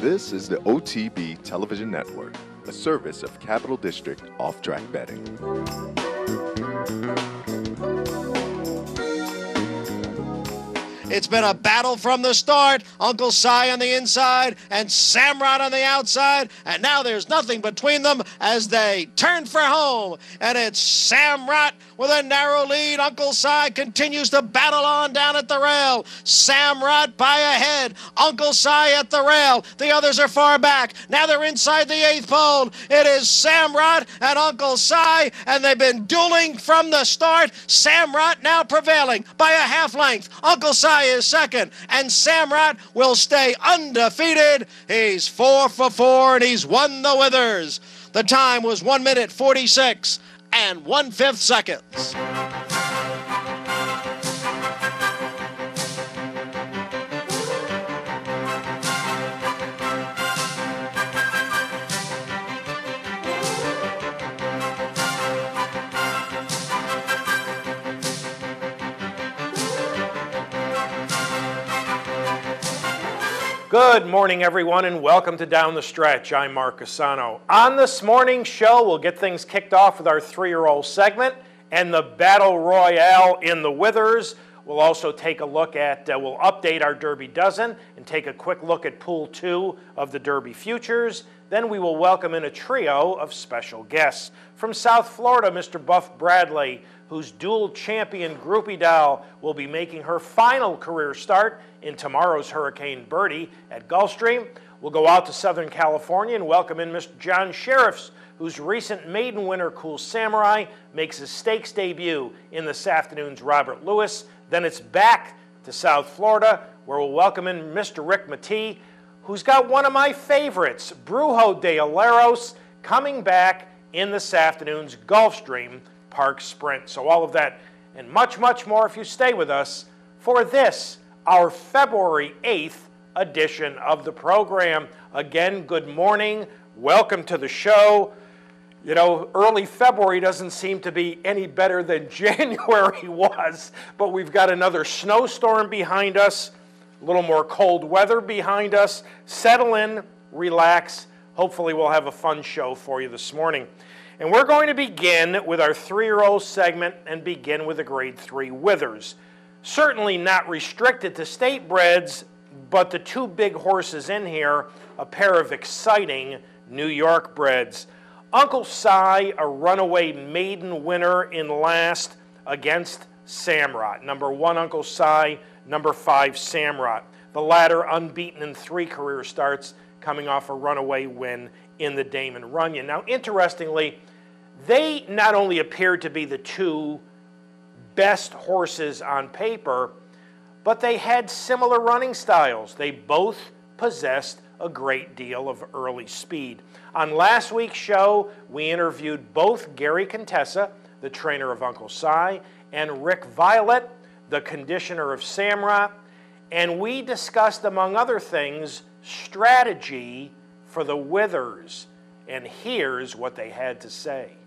This is the OTB Television Network, a service of Capital District Off Track Betting. It's been a battle from the start. Uncle Si on the inside and Samrat on the outside. And now there's nothing between them as they turn for home. And it's Samrat with a narrow lead. Uncle Si continues to battle on down at the rail. Samrat by a head. Uncle Si at the rail. The others are far back. Now they're inside the eighth pole. It is Samrat and Uncle Si, and they've been dueling from the start. Samrat now prevailing by a half length. Uncle Si is second, and Samrat will stay undefeated. He's four for four, and he's won the Withers. The time was one minute 46 and one fifth seconds. Good morning, everyone, and welcome to Down the Stretch. I'm Mark Cusano. On this morning's show, we'll get things kicked off with our three year old segment and the Battle Royale in the Withers. We'll also take a look at, uh, we'll update our Derby Dozen and take a quick look at Pool 2 of the Derby Futures. Then we will welcome in a trio of special guests. From South Florida, Mr. Buff Bradley, whose dual champion Groupie Doll will be making her final career start in tomorrow's Hurricane Bertie at Gulfstream. We'll go out to Southern California and welcome in Mr. John Shirreffs, whose recent maiden winner, Cool Samurai, makes his stakes debut in this afternoon's Robert Lewis. Then it's back to South Florida, where we'll welcome in Mr. Rick Mettee, who's got one of my favorites, Brujo de Olleros, coming back in this afternoon's Gulfstream Park Sprint. So, all of that and much, much more if you stay with us for this, our February 8th edition of the program. Again, good morning. Welcome to the show. You know, early February doesn't seem to be any better than January was, but we've got another snowstorm behind us, a little more cold weather behind us. Settle in, relax. Hopefully, we'll have a fun show for you this morning. And we're going to begin with our three year old segment and begin with the grade three withers. Certainly not restricted to state breds, but the two big horses in here, a pair of exciting New York breds. Uncle Si, a runaway maiden winner in last against Samrat. Number one, Uncle Si. Number five, Samrat. The latter unbeaten in three career starts, coming off a runaway win in the Damon Runyon. Now, interestingly, they not only appeared to be the two best horses on paper, but they had similar running styles. They both possessed a great deal of early speed. On last week's show, we interviewed both Gary Contessa, the trainer of Uncle Si, and Rick Violette, the conditioner of Samrat, and we discussed, among other things, strategy for the Withers. And here's what they had to say.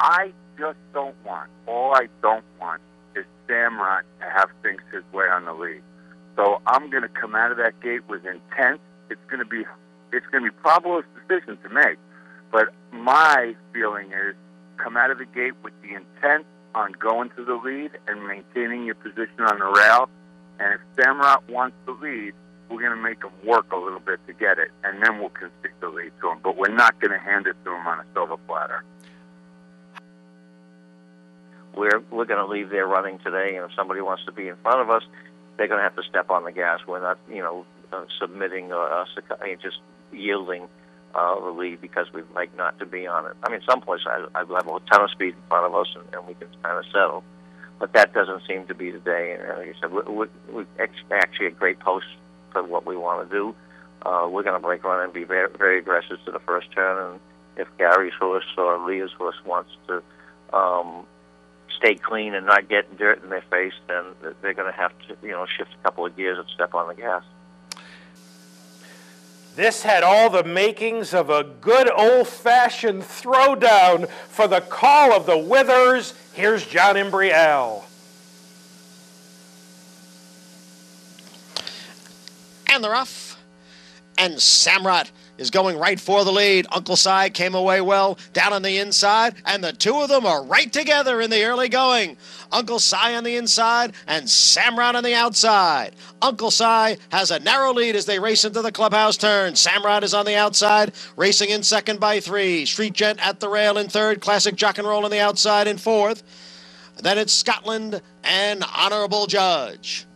I just don't want, all I don't want is Samrat to have things his way on the lead. So I'm going to come out of that gate with intent. It's going to be, it's going to be Pablo's decision to make. But my feeling is come out of the gate with the intent on going to the lead and maintaining your position on the rail. And if Samrat wants the lead, we're going to make him work a little bit to get it, and then we'll concede the lead to him. But we're not going to hand it to him on a silver platter. We're we're going to leave there running today, and if somebody wants to be in front of us, they're going to have to step on the gas. We're not, you know, uh, submitting or uh, just yielding uh, the lead because we'd like not to be on it. I mean, someplace I, I'd have a ton of speed in front of us, and, and we can kind of settle. But that doesn't seem to be today. And uh, like I said, we, we, we actually a great post for what we want to do. Uh, we're going to break run and be very, very aggressive to the first turn. And if Gary's horse or Leah's horse wants to um, stay clean and not get dirt in their face, then they're going to have to, you know, shift a couple of gears and step on the gas. This had all the makings of a good old fashioned throwdown for the call of the Withers. Here's John Imbriale. And the rough. and Samrat is going right for the lead. Uncle Si came away well down on the inside, and the two of them are right together in the early going. Uncle Si on the inside and Samrat on the outside. Uncle Si has a narrow lead as they race into the clubhouse turn. Samrat is on the outside, racing in second by three. Street Gent at the rail in third. Classic Jock and Roll on the outside in fourth. Then it's Scotland and Honorable Judge.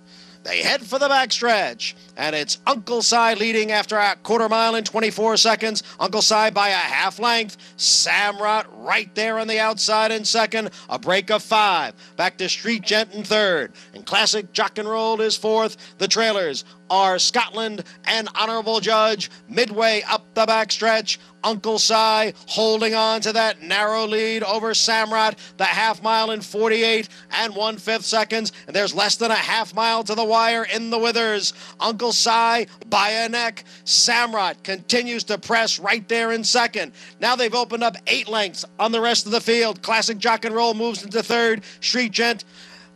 They head for the backstretch, and it's Uncle Si leading after a quarter mile in 24 seconds. Uncle Si by a half length. Samrat right there on the outside in second. A break of five. Back to Street Gent in third. And Classic Jock and Roll is fourth. The trailers are Scotland and Honorable Judge midway up the backstretch. Uncle Si holding on to that narrow lead over Samrat, the half mile in 48 and one fifth seconds. And there's less than a half mile to the wire in the withers. Uncle Si by a. Samrat continues to press right there in second. Now they've opened up eight lengths on the rest of the field. Classic Jock and Roll moves into third. Street Gent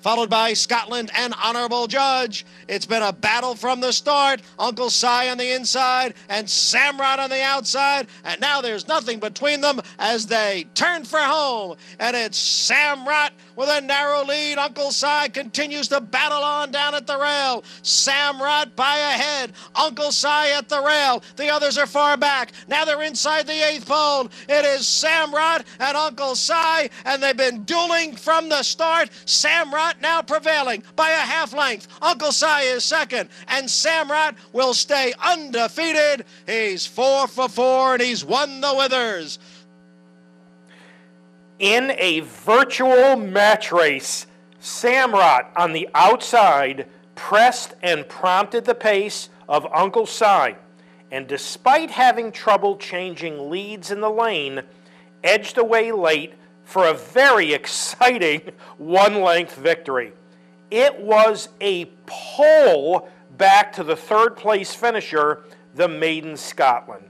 followed by Scotland and Honorable Judge. It's been a battle from the start. Uncle Si on the inside and Samrat on the outside. And now there's nothing between them as they turn for home. And it's Samrat with a narrow lead. Uncle Si continues to battle on down at the rail. Samrat by ahead. Uncle Si at the rail. The others are far back. Now they're inside the eighth pole. It is Samrat and Uncle Si, and they've been dueling from the start. Now prevailing by a half length. Uncle Si is second, and Samrat will stay undefeated. He's four for four, and he's won the Withers. In a virtual match race, Samrat on the outside pressed and prompted the pace of Uncle Si, and despite having trouble changing leads in the lane, edged away late for a very exciting one length victory. It was a pull back to the third place finisher, the Maiden Scotland,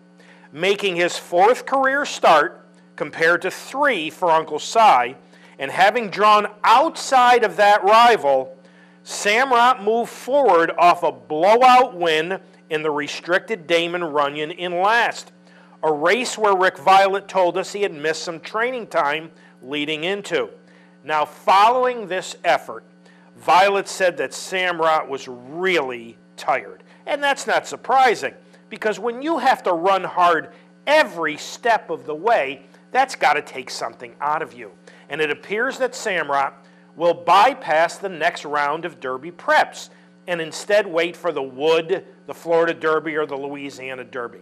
making his fourth career start compared to three for Uncle Si, and having drawn outside of that rival, Samrat moved forward off a blowout win in the restricted Damon Runyon in last, a race where Rick Violette told us he had missed some training time leading into. Now, following this effort, Violette said that Samrat was really tired. And that's not surprising because when you have to run hard every step of the way, that's got to take something out of you. And it appears that Samrat will bypass the next round of Derby preps and instead wait for the Wood, the Florida Derby, or the Louisiana Derby.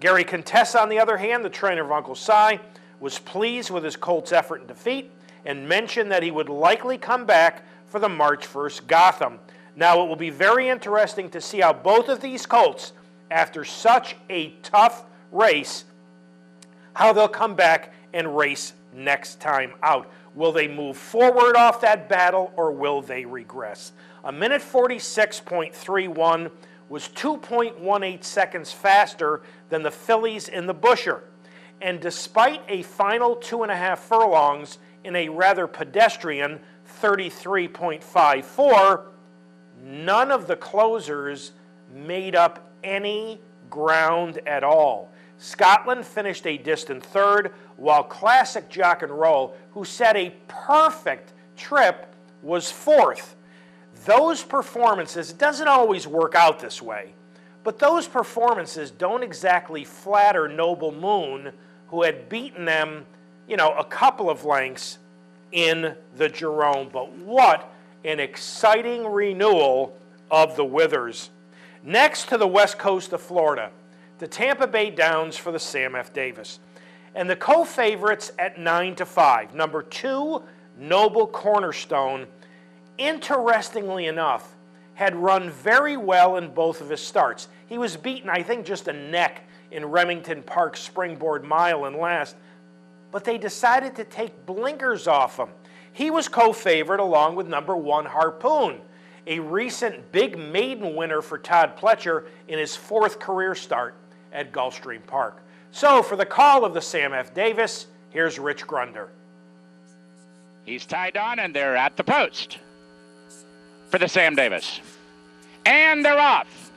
Gary Contessa, on the other hand, the trainer of Uncle Si, was pleased with his Colts' effort and defeat and mentioned that he would likely come back for the March 1st Gotham. Now, it will be very interesting to see how both of these Colts, after such a tough race, how they'll come back and race next time out. Will they move forward off that battle or will they regress? A minute 46.31 was 2.18 seconds faster than the fillies in the Busher. And despite a final two and a half furlongs in a rather pedestrian 33.54, none of the closers made up any ground at all. Scotland finished a distant third, while Classic Jock and Roll, who set a perfect trip, was fourth. Those performances, it doesn't always work out this way, but those performances don't exactly flatter Noble Moon, who had beaten them, you know, a couple of lengths in the Jerome. But what an exciting renewal of the Withers. Next to the west coast of Florida, the Tampa Bay Downs for the Sam F. Davis. And the co favorites at 9 to 5. Number two, Noble Cornerstone, interestingly enough, had run very well in both of his starts. He was beaten, I think, just a neck in Remington Park Springboard Mile and last, but they decided to take blinkers off him. He was co favorite along with number one Harpoon, a recent big maiden winner for Todd Pletcher in his fourth career start at Gulfstream Park. So, for the call of the Sam F. Davis, here's Rich Grunder. He's tied on, and they're at the post for the Sam Davis. And they're off.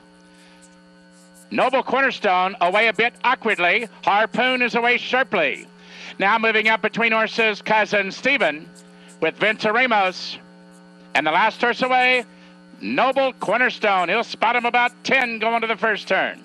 Noble Cornerstone away a bit awkwardly. Harpoon is away sharply. Now moving up between horses, Cousin Stephen with Vinceremos. And the last horse away, Noble Cornerstone. He'll spot him about 10 going to the first turn.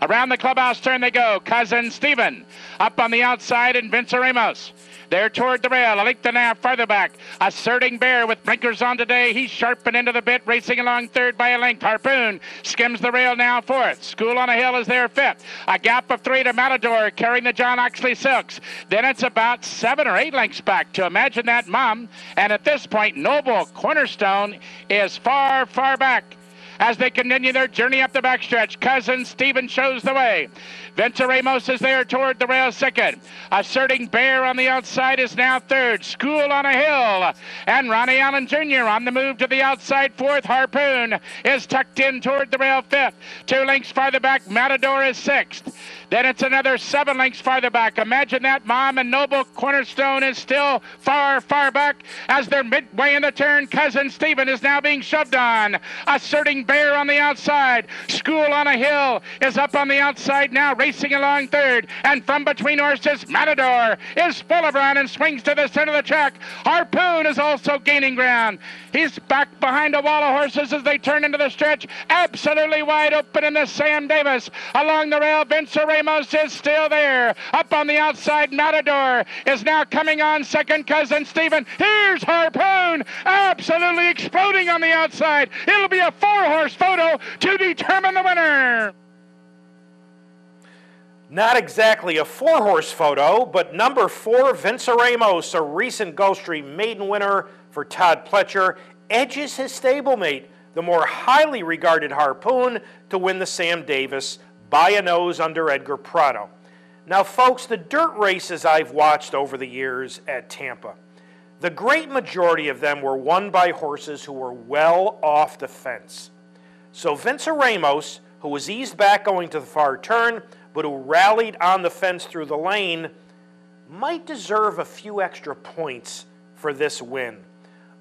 Around the clubhouse turn they go. Cousin Stephen up on the outside and Vinceremos. There toward the rail, a length and a half farther back. Asserting Bear with blinkers on today. He's sharpened into the bit, racing along third by a length. Harpoon skims the rail now fourth. School on a Hill is there fifth. A gap of three to Matador carrying the John Oxley Silks. Then it's about seven or eight lengths back to Imagine That Mom. And at this point, Noble Cornerstone is far, far back as they continue their journey up the backstretch. Cousin Stephen shows the way. Vinceremos is there toward the rail second. Asserting Bear on the outside is now third. School on a hill. And Ronnie Allen Jr. on the move to the outside fourth. Harpoon is tucked in toward the rail fifth. Two lengths farther back. Matador is sixth. Then it's another seven lengths farther back. Imagine that, Mom and Noble Cornerstone is still far, far back as they're midway in the turn. Cousin Stephen is now being shoved on. Asserting Bear on the outside. School on a hill is up on the outside now racing along third. And from between horses, Matador is full of run and swings to the center of the track. Harpoon is also gaining ground. He's back behind a wall of horses as they turn into the stretch. Absolutely wide open in the Sam Davis. Along the rail, Vinceremos is still there. Up on the outside, Matador is now coming on second cousin Stephen. Here's Harpoon absolutely exploding on the outside. It'll be a four horse photo to determine the winner. Not exactly a four horse photo, but number four, Vinceremos, a recent Gulfstream maiden winner for Todd Pletcher, edges his stablemate, the more highly regarded Harpoon, to win the Sam Davis by a nose under Edgar Prado. Now, folks, the dirt races I've watched over the years at Tampa, the great majority of them were won by horses who were well off the fence. So Vinceremos, who was eased back going to the far turn, but who rallied on the fence through the lane, might deserve a few extra points for this win.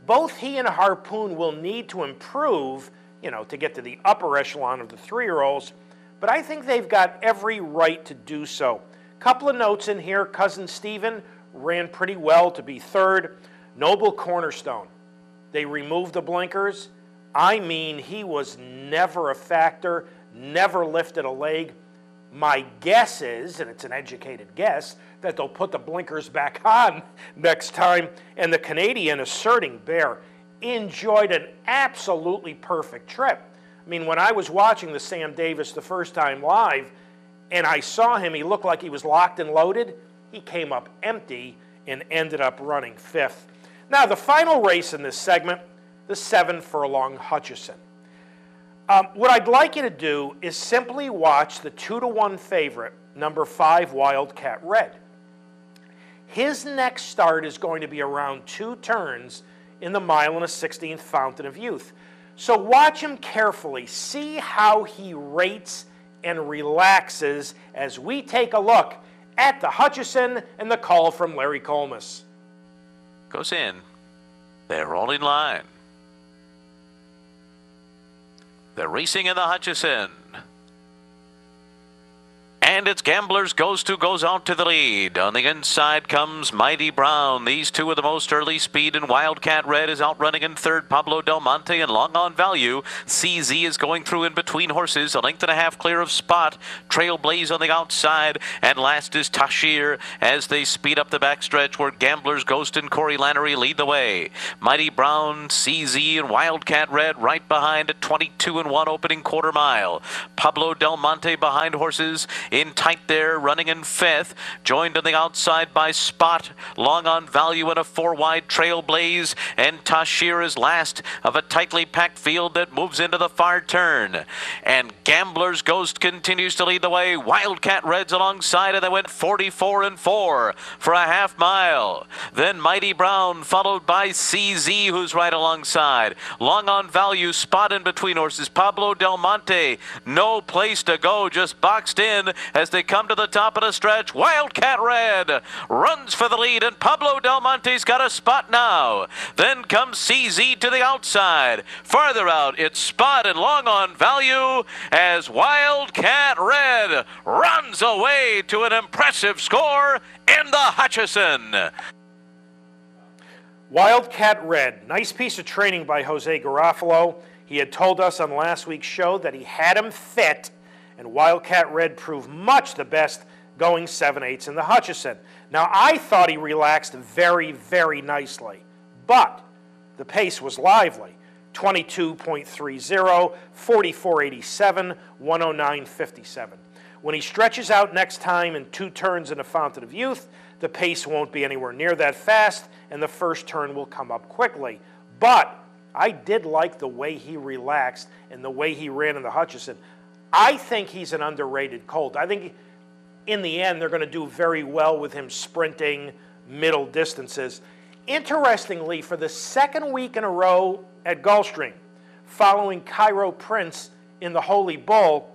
Both he and Harpoon will need to improve, you know, to get to the upper echelon of the three-year-olds, but I think they've got every right to do so. Couple of notes in here. Cousin Stephen ran pretty well to be third. Noble Cornerstone. They removed the blinkers. I mean, he was never a factor, never lifted a leg. My guess is, and it's an educated guess, that they'll put the blinkers back on next time. And the Canadian asserting bear enjoyed an absolutely perfect trip. I mean, when I was watching the Sam Davis the first time live and I saw him, he looked like he was locked and loaded. He came up empty and ended up running fifth. Now, the final race in this segment, the seven furlong Hutcheson. Um, what I'd like you to do is simply watch the two to one favorite, number five Wildcat Red. His next start is going to be around two turns in the mile and a 16th Fountain of Youth. So watch him carefully, see how he rates and relaxes as we take a look at the Hutcheson and the call from Larry Colmus. Goes in. They're all in line. They're racing in the Hutcheson. And it's Gamblers Ghost who goes out to the lead. On the inside comes Mighty Brown. These two are the most early speed, and Wildcat Red is outrunning in third. Pablo Del Monte and Long on Value. CZ is going through in between horses, a length and a half clear of Spot. Trailblaze on the outside, and last is Tashir as they speed up the backstretch where Gamblers Ghost and Corey Lanerie lead the way. Mighty Brown, CZ, and Wildcat Red right behind at 22 and 1 opening quarter mile. Pablo Del Monte behind horses in tight there, running in fifth, joined on the outside by Spot, long on value in a four wide trailblaze, and Tashir is last of a tightly packed field that moves into the far turn. And Gambler's Ghost continues to lead the way. Wildcat Reds alongside, and they went 44 and 4 for a half mile. Then Mighty Brown, followed by CZ, who's right alongside. Long on value, Spot in between horses. Pablo Del Monte, no place to go, just boxed in as they come to the top of the stretch. Wildcat Red runs for the lead, and Pablo Del Monte's got a spot now. Then comes CZ to the outside. Farther out, it's Spot and Long on Value as Wildcat Red runs away to an impressive score in the Hutcheson. Wildcat Red, nice piece of training by Jose Garoffalo. He had told us on last week's show that he had him fit, and Wildcat Red proved much the best going 7 8s in the Hutcheson. Now, I thought he relaxed very, very nicely, but the pace was lively 22.30, 44.87, 109.57. When he stretches out next time in two turns in a Fountain of Youth, the pace won't be anywhere near that fast, and the first turn will come up quickly. But I did like the way he relaxed and the way he ran in the Hutcheson. I think he's an underrated colt. I think in the end they're going to do very well with him sprinting middle distances. Interestingly, for the second week in a row at Gulfstream, following Cairo Prince in the Holy Bull,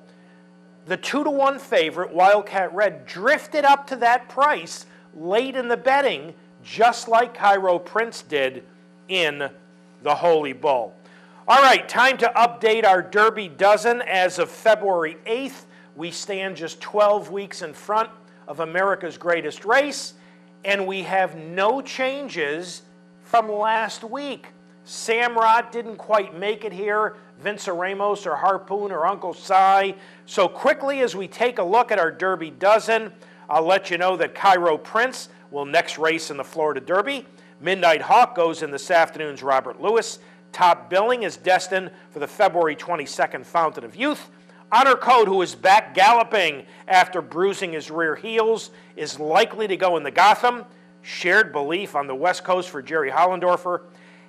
the two to one favorite, Wildcat Red, drifted up to that price late in the betting, just like Cairo Prince did in the Holy Bull. All right, time to update our Derby dozen as of February 8th. We stand just 12 weeks in front of America's greatest race, and we have no changes from last week. Samrat didn't quite make it here, Vinceremos or Harpoon or Uncle Si. So, quickly as we take a look at our Derby dozen, I'll let you know that Cairo Prince will next race in the Florida Derby. Midnight Hawk goes in this afternoon's Robert Lewis. Top billing is destined for the February 22nd Fountain of Youth. Honor Code, who is back galloping after bruising his rear heels, is likely to go in the Gotham. Shared belief on the West Coast for Jerry Hollendorfer.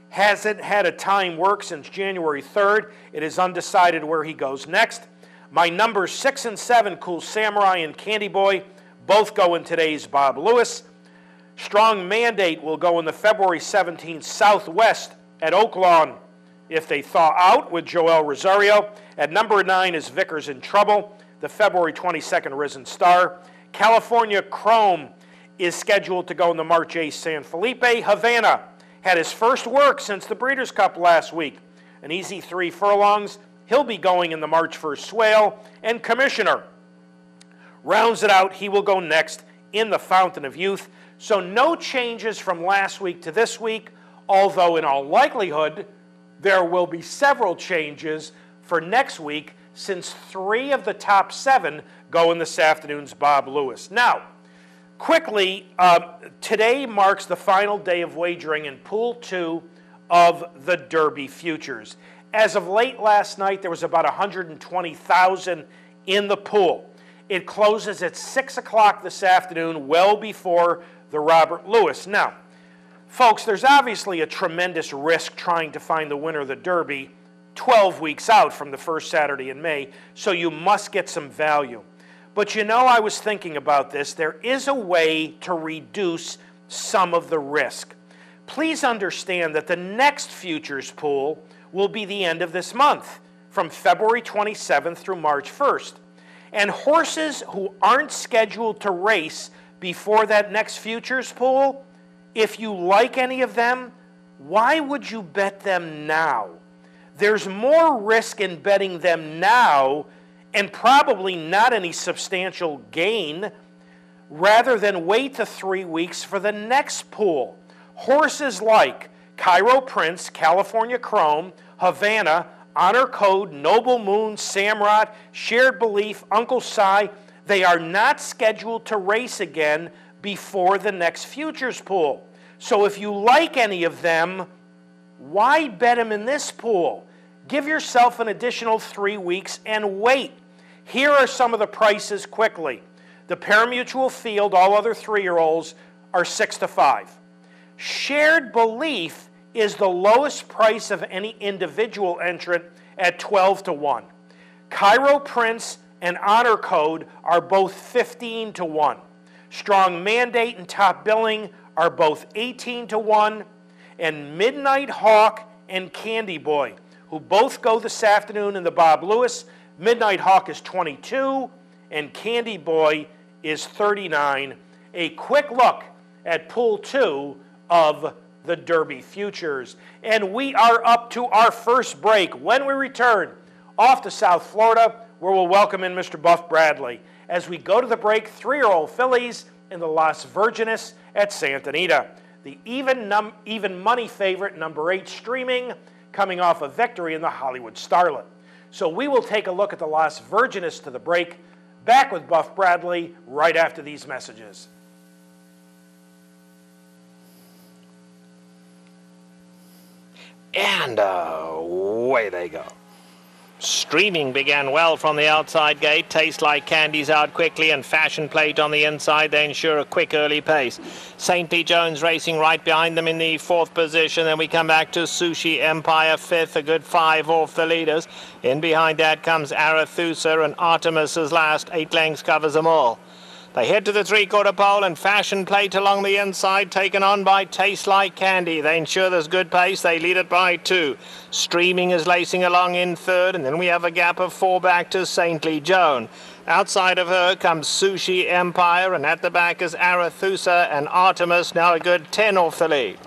Hasn't had a time work since January 3rd. It is undecided where he goes next. My numbers six and seven, Cool Samurai and Candy Boy, both go in today's Bob Lewis. Strong mandate will go in the February 17th Southwest at Oaklawn if they thaw out with Joel Rosario. At number nine is Vicar's in Trouble, the February 22nd Risen Star. California Chrome is scheduled to go in the March 8th San Felipe. Havana had his first work since the Breeders' Cup last week. An easy three furlongs. He'll be going in the March 1st Swale. And Commissioner rounds it out. He will go next in the Fountain of Youth. So no changes from last week to this week, although in all likelihood, there will be several changes for next week since three of the top seven go in this afternoon's Bob Lewis. Now, quickly, uh, today marks the final day of wagering in Pool 2 of the Derby Futures. As of late last night, there was about 120,000 in the pool. It closes at 6 o'clock this afternoon, well before the Robert Lewis. Now, folks, there's obviously a tremendous risk trying to find the winner of the Derby 12 weeks out from the first Saturday in May, so you must get some value. But you know, I was thinking about this. There is a way to reduce some of the risk. Please understand that the next futures pool will be the end of this month, from February 27th through March 1st. And horses who aren't scheduled to race before that next futures pool, if you like any of them, why would you bet them now? There's more risk in betting them now and probably not any substantial gain rather than wait the three weeks for the next pool. Horses like Cairo Prince, California Chrome, Havana, Honor Code, Noble Moon, Samrat, Shared Belief, Uncle Si, they are not scheduled to race again before the next futures pool. So if you like any of them, why bet them in this pool? Give yourself an additional three weeks and wait. Here are some of the prices quickly. The parimutuel field, all other three year olds, are six to five. Shared belief is the lowest price of any individual entrant at 12 to 1. Cairo Prince and Honor Code are both 15 to 1. Strong Mandate and Top Billing are both 18 to 1. And Midnight Hawk and Candy Boy, who both go this afternoon in the Bob Lewis. Midnight Hawk is 22 and Candy Boy is 39. A quick look at Pool 2 of the Derby Futures. And we are up to our first break. When we return, off to South Florida, where we'll welcome in Mr. Buff Bradley. As we go to the break, three year old fillies in the Las Virgenes at Santa Anita. The even, num- even money favorite, number eight, streaming, coming off a victory in the Hollywood Starlet. So we will take a look at the Las Virgenes to the break. Back with Buff Bradley right after these messages. And uh, away they go. Streaming began well from the outside gate. Taste like candies out quickly and fashion plate on the inside. They ensure a quick early pace. Saintly Jones racing right behind them in the fourth position. Then we come back to Sushi Empire fifth, a good five off the leaders. In behind that comes Arethusa and Artemis as last. Eight lengths covers them all. They head to the three-quarter pole and fashion plate along the inside, taken on by Taste Like Candy. They ensure there's good pace. They lead it by two. Streaming is lacing along in third, and then we have a gap of four back to Saintly Joan. Outside of her comes Sushi Empire, and at the back is Arethusa and Artemis, now a good 10 off the lead.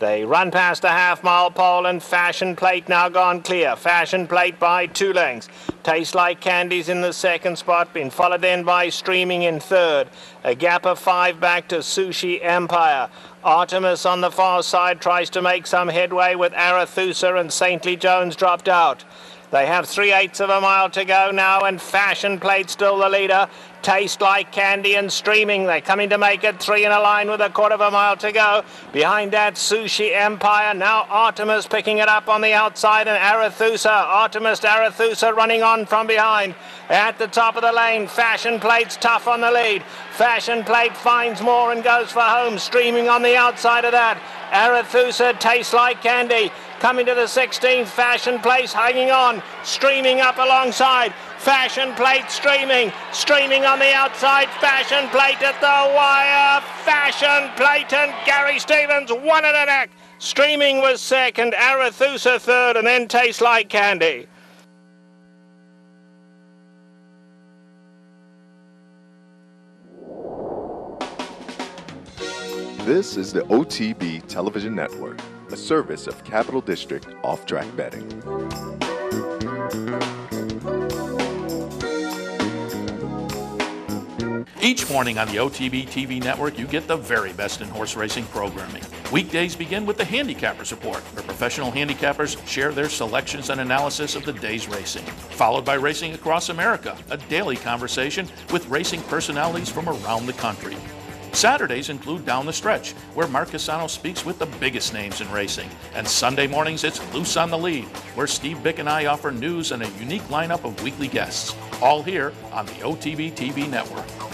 They run past the half mile pole and Fashion Plate now gone clear. Fashion Plate by two lengths. Tastes like candies in the second spot, been followed in by Streaming in third. A gap of five back to Sushi Empire. Artemis on the far side tries to make some headway with Arethusa and Saintly Jones dropped out. They have three eighths of a mile to go now, and Fashion Plate still the leader. Taste like candy and streaming. They're coming to make it three in a line with a quarter of a mile to go. Behind that, Sushi Empire. Now Artemis picking it up on the outside, and Arethusa. Artemis Arethusa running on from behind. At the top of the lane, Fashion Plate's tough on the lead. Fashion Plate finds more and goes for home. Streaming on the outside of that. Arethusa tastes like candy. Coming to the 16th fashion place, hanging on, streaming up alongside. Fashion plate streaming, streaming on the outside. Fashion plate at the wire. Fashion plate and Gary Stevens one at the neck. Streaming was second, Arethusa third, and then Tastes Like Candy. This is the OTB Television Network, a service of Capital District Off Track Betting. Each morning on the OTB TV network, you get the very best in horse racing programming. Weekdays begin with the Handicappers Report, where professional handicappers share their selections and analysis of the day's racing. Followed by Racing Across America, a daily conversation with racing personalities from around the country. Saturdays include Down the Stretch, where Mark Cusano speaks with the biggest names in racing. And Sunday mornings, it's Loose on the Lead, where Steve Bick and I offer news and a unique lineup of weekly guests. All here on the OTB TV network.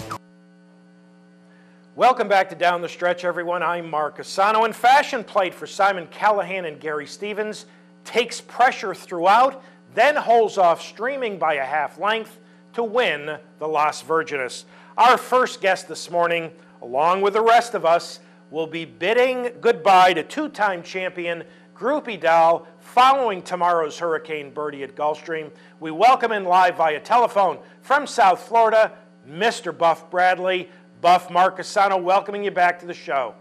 Welcome back to Down the Stretch, everyone. I'm Mark Cusano, and Fashion Plate for Simon Callaghan and Gary Stevens takes pressure throughout, then holds off streaming by a half length to win the Las Virgenes. Our first guest this morning, along with the rest of us, will be bidding goodbye to two time champion Groupie Doll following tomorrow's Hurricane Bertie at Gulfstream. We welcome in live via telephone from South Florida, Mr. Buff Bradley. Buff Mark Cusano, welcoming you back to the show.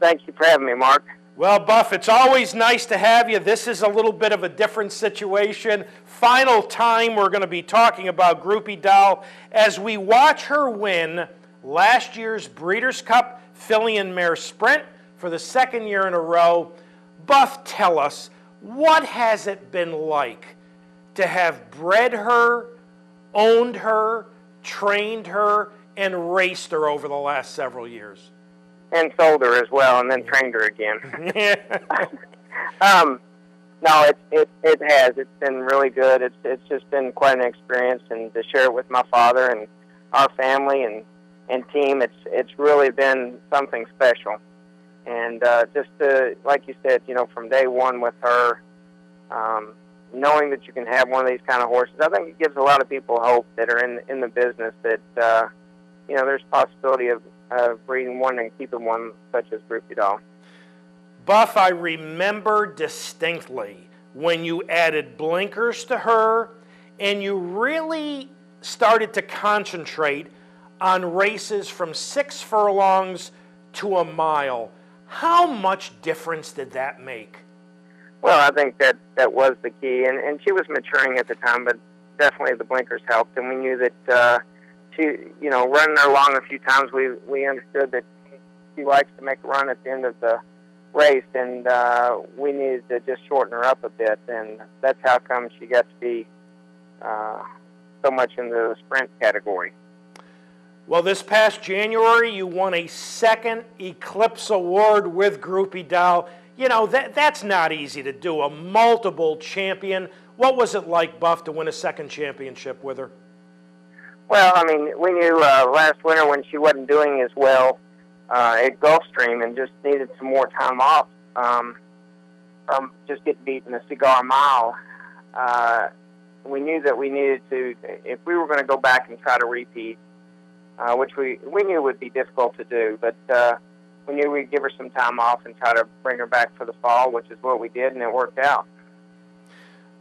Thank you for having me, Mark. Well, Buff, it's always nice to have you. This is a little bit of a different situation. Final time we're going to be talking about Groupie Doll as we watch her win last year's Breeders' Cup Filly and Mare Sprint for the second year in a row. Buff, tell us, what has it been like to have bred her, owned her, trained her, and raced her over the last several years. And sold her as well, and then trained her again. um, no, it it it has. It's been really good. It's it's just been quite an experience, and to share it with my father and our family and and team, it's it's really been something special. And uh, just to, like you said, you know, from day one with her, um, knowing that you can have one of these kind of horses, I think it gives a lot of people hope that are in in the business that. Uh, you know, there's possibility of, of breeding one and keeping one such as Groupie Doll. Buff, I remember distinctly when you added blinkers to her and you really started to concentrate on races from six furlongs to a mile. How much difference did that make? Well, I think that that was the key, and and she was maturing at the time, but definitely the blinkers helped, and we knew that uh, she, you know, running her along a few times, we we understood that she likes to make a run at the end of the race, and uh, we needed to just shorten her up a bit, and that's how come she got to be uh, so much in the sprint category. Well, this past January, you won a second Eclipse Award with Groupie Doll. You know, that, that's not easy to do, a multiple champion. What was it like, Buff, to win a second championship with her? Well, I mean, we knew uh, last winter when she wasn't doing as well uh, at Gulfstream and just needed some more time off um, from just getting beat in the cigar mile. Uh, we knew that we needed to, if we were going to go back and try to repeat, uh, which we we knew would be difficult to do, but uh, we knew we'd give her some time off and try to bring her back for the fall, which is what we did, and it worked out.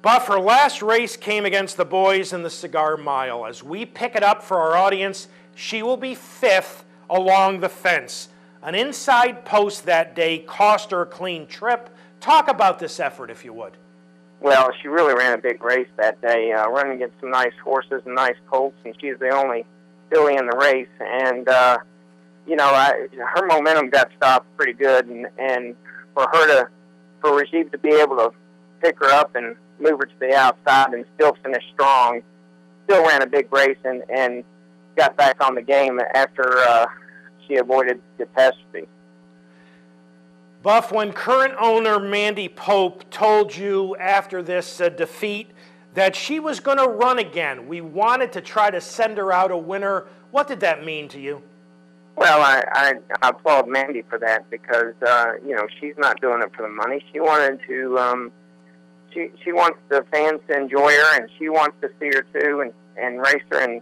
Buff, her last race came against the boys in the Cigar Mile. As we pick it up for our audience, she will be fifth along the fence. An inside post that day cost her a clean trip. Talk about this effort, if you would. Well, she really ran a big race that day, uh, running against some nice horses and nice colts, and she's the only filly in the race. And uh, you know, I, her momentum got stopped pretty good, and and for her to, for Rajiv to be able to pick her up and move her to the outside and still finish strong, still ran a big race and and got back on the game after uh, she avoided catastrophe. Buff, when current owner Mandy Pope told you after this uh, defeat that she was going to run again, we wanted to try to send her out a winner. What did that mean to you? Well, I, I, I applaud Mandy for that because uh, you know she's not doing it for the money. She wanted to, um, she she wants the fans to enjoy her, and she wants to see her too, and and race her, and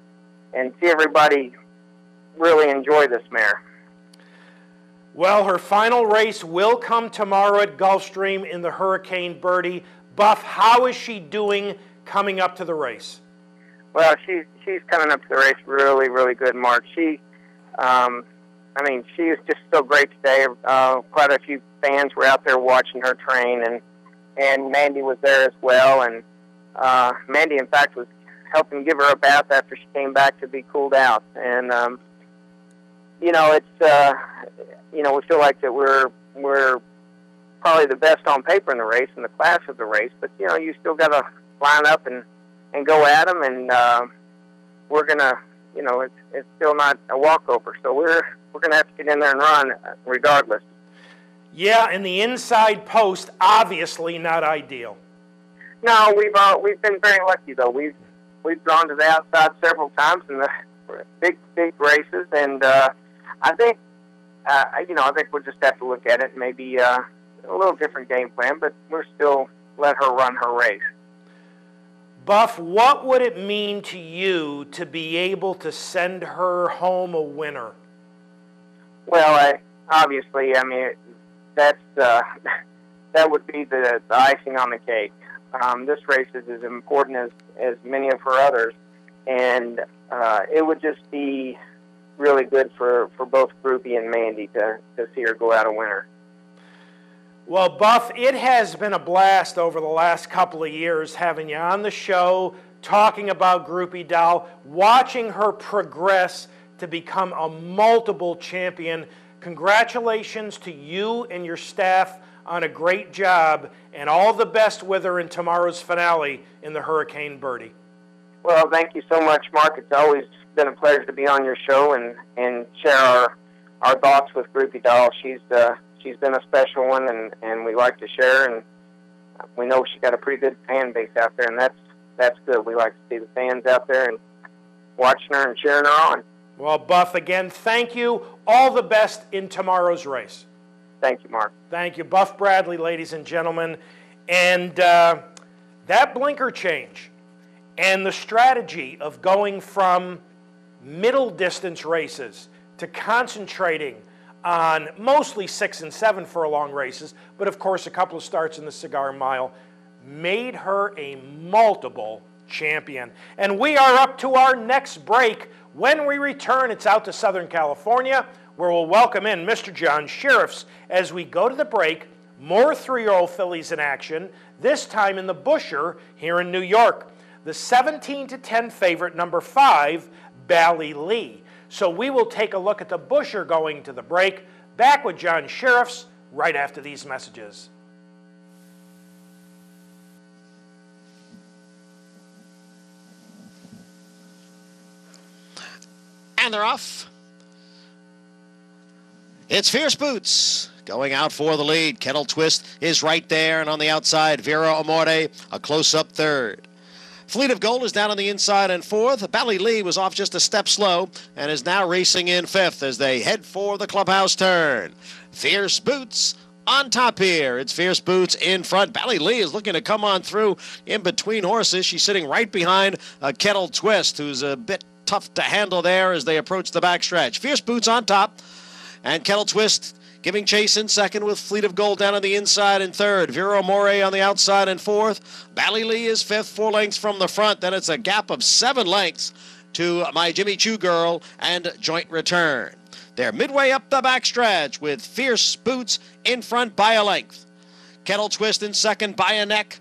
and see everybody really enjoy this mare. Well, her final race will come tomorrow at Gulfstream in the Hurricane Bertie. Buff, how is she doing coming up to the race? Well, she's she's coming up to the race really, really good, Mark. She, um, I mean, she was just so great today. Uh, quite a few fans were out there watching her train, and and Mandy was there as well. And uh, Mandy, in fact, was helping give her a bath after she came back to be cooled out. And um, you know, it's uh, you know, we feel like that we're we're probably the best on paper in the race in the class of the race, but you know, you still got to line up and and go at them, and uh, we're gonna, you know, it's it's still not a walkover, so we're we're gonna have to get in there and run regardless. Yeah, and the inside post obviously not ideal. No, we've uh, we've been very lucky though. We've we've gone to the outside several times in the big big races, and uh, I think uh, you know I think we'll just have to look at it. Maybe uh, a little different game plan, but we're still let her run her race. Buff, what would it mean to you to be able to send her home a winner? Well, I, obviously, I mean that's uh, that would be the, the icing on the cake. Um, this race is as important as as many of her others, and uh, it would just be really good for, for both Groupie and Mandy to, to see her go out a winner. Well, Buff, it has been a blast over the last couple of years having you on the show, talking about Groupie Doll, watching her progress to become a multiple champion. Congratulations to you and your staff on a great job, and all the best with her in tomorrow's finale in the Hurricane Bertie. Well, thank you so much, Mark. It's always been a pleasure to be on your show and, and share our, our thoughts with Groupie Doll. She's uh, she's been a special one, and, and we like to share. And we know she's got a pretty good fan base out there, and that's that's good. We like to see the fans out there and watching her and cheering her on. Well, Buff, again, thank you. All the best in tomorrow's race. Thank you, Mark. Thank you, Buff Bradley, ladies and gentlemen. And uh, that blinker change and the strategy of going from middle distance races to concentrating on mostly six and seven furlong races, but of course a couple of starts in the cigar mile, made her a multiple champion. And we are up to our next break. When we return, it's out to Southern California, where we'll welcome in Mr. John Shirreffs as we go to the break. More three year old fillies in action, this time in the Busher here in New York. The 17 to 10 favorite, number five, Bally Lee. So we will take a look at the Busher going to the break. Back with John Shirreffs right after these messages. And they're off. It's Fierce Boots going out for the lead. Kettle Twist is right there, and on the outside, Vera Amore, a close up third. Fleet of Gold is down on the inside and fourth. Bally Lee was off just a step slow and is now racing in fifth as they head for the clubhouse turn. Fierce Boots on top here. It's Fierce Boots in front. Bally Lee is looking to come on through in between horses. She's sitting right behind a Kettle Twist, who's a bit tough to handle there as they approach the backstretch. Fierce Boots on top, and Kettle Twist giving chase in second with Fleet of Gold down on the inside in third. Vera Amore on the outside in fourth. Bally Lee is fifth, four lengths from the front. Then it's a gap of seven lengths to my Jimmy Choo Girl and Joint Return. They're midway up the backstretch with Fierce Boots in front by a length. Kettle Twist in second by a neck.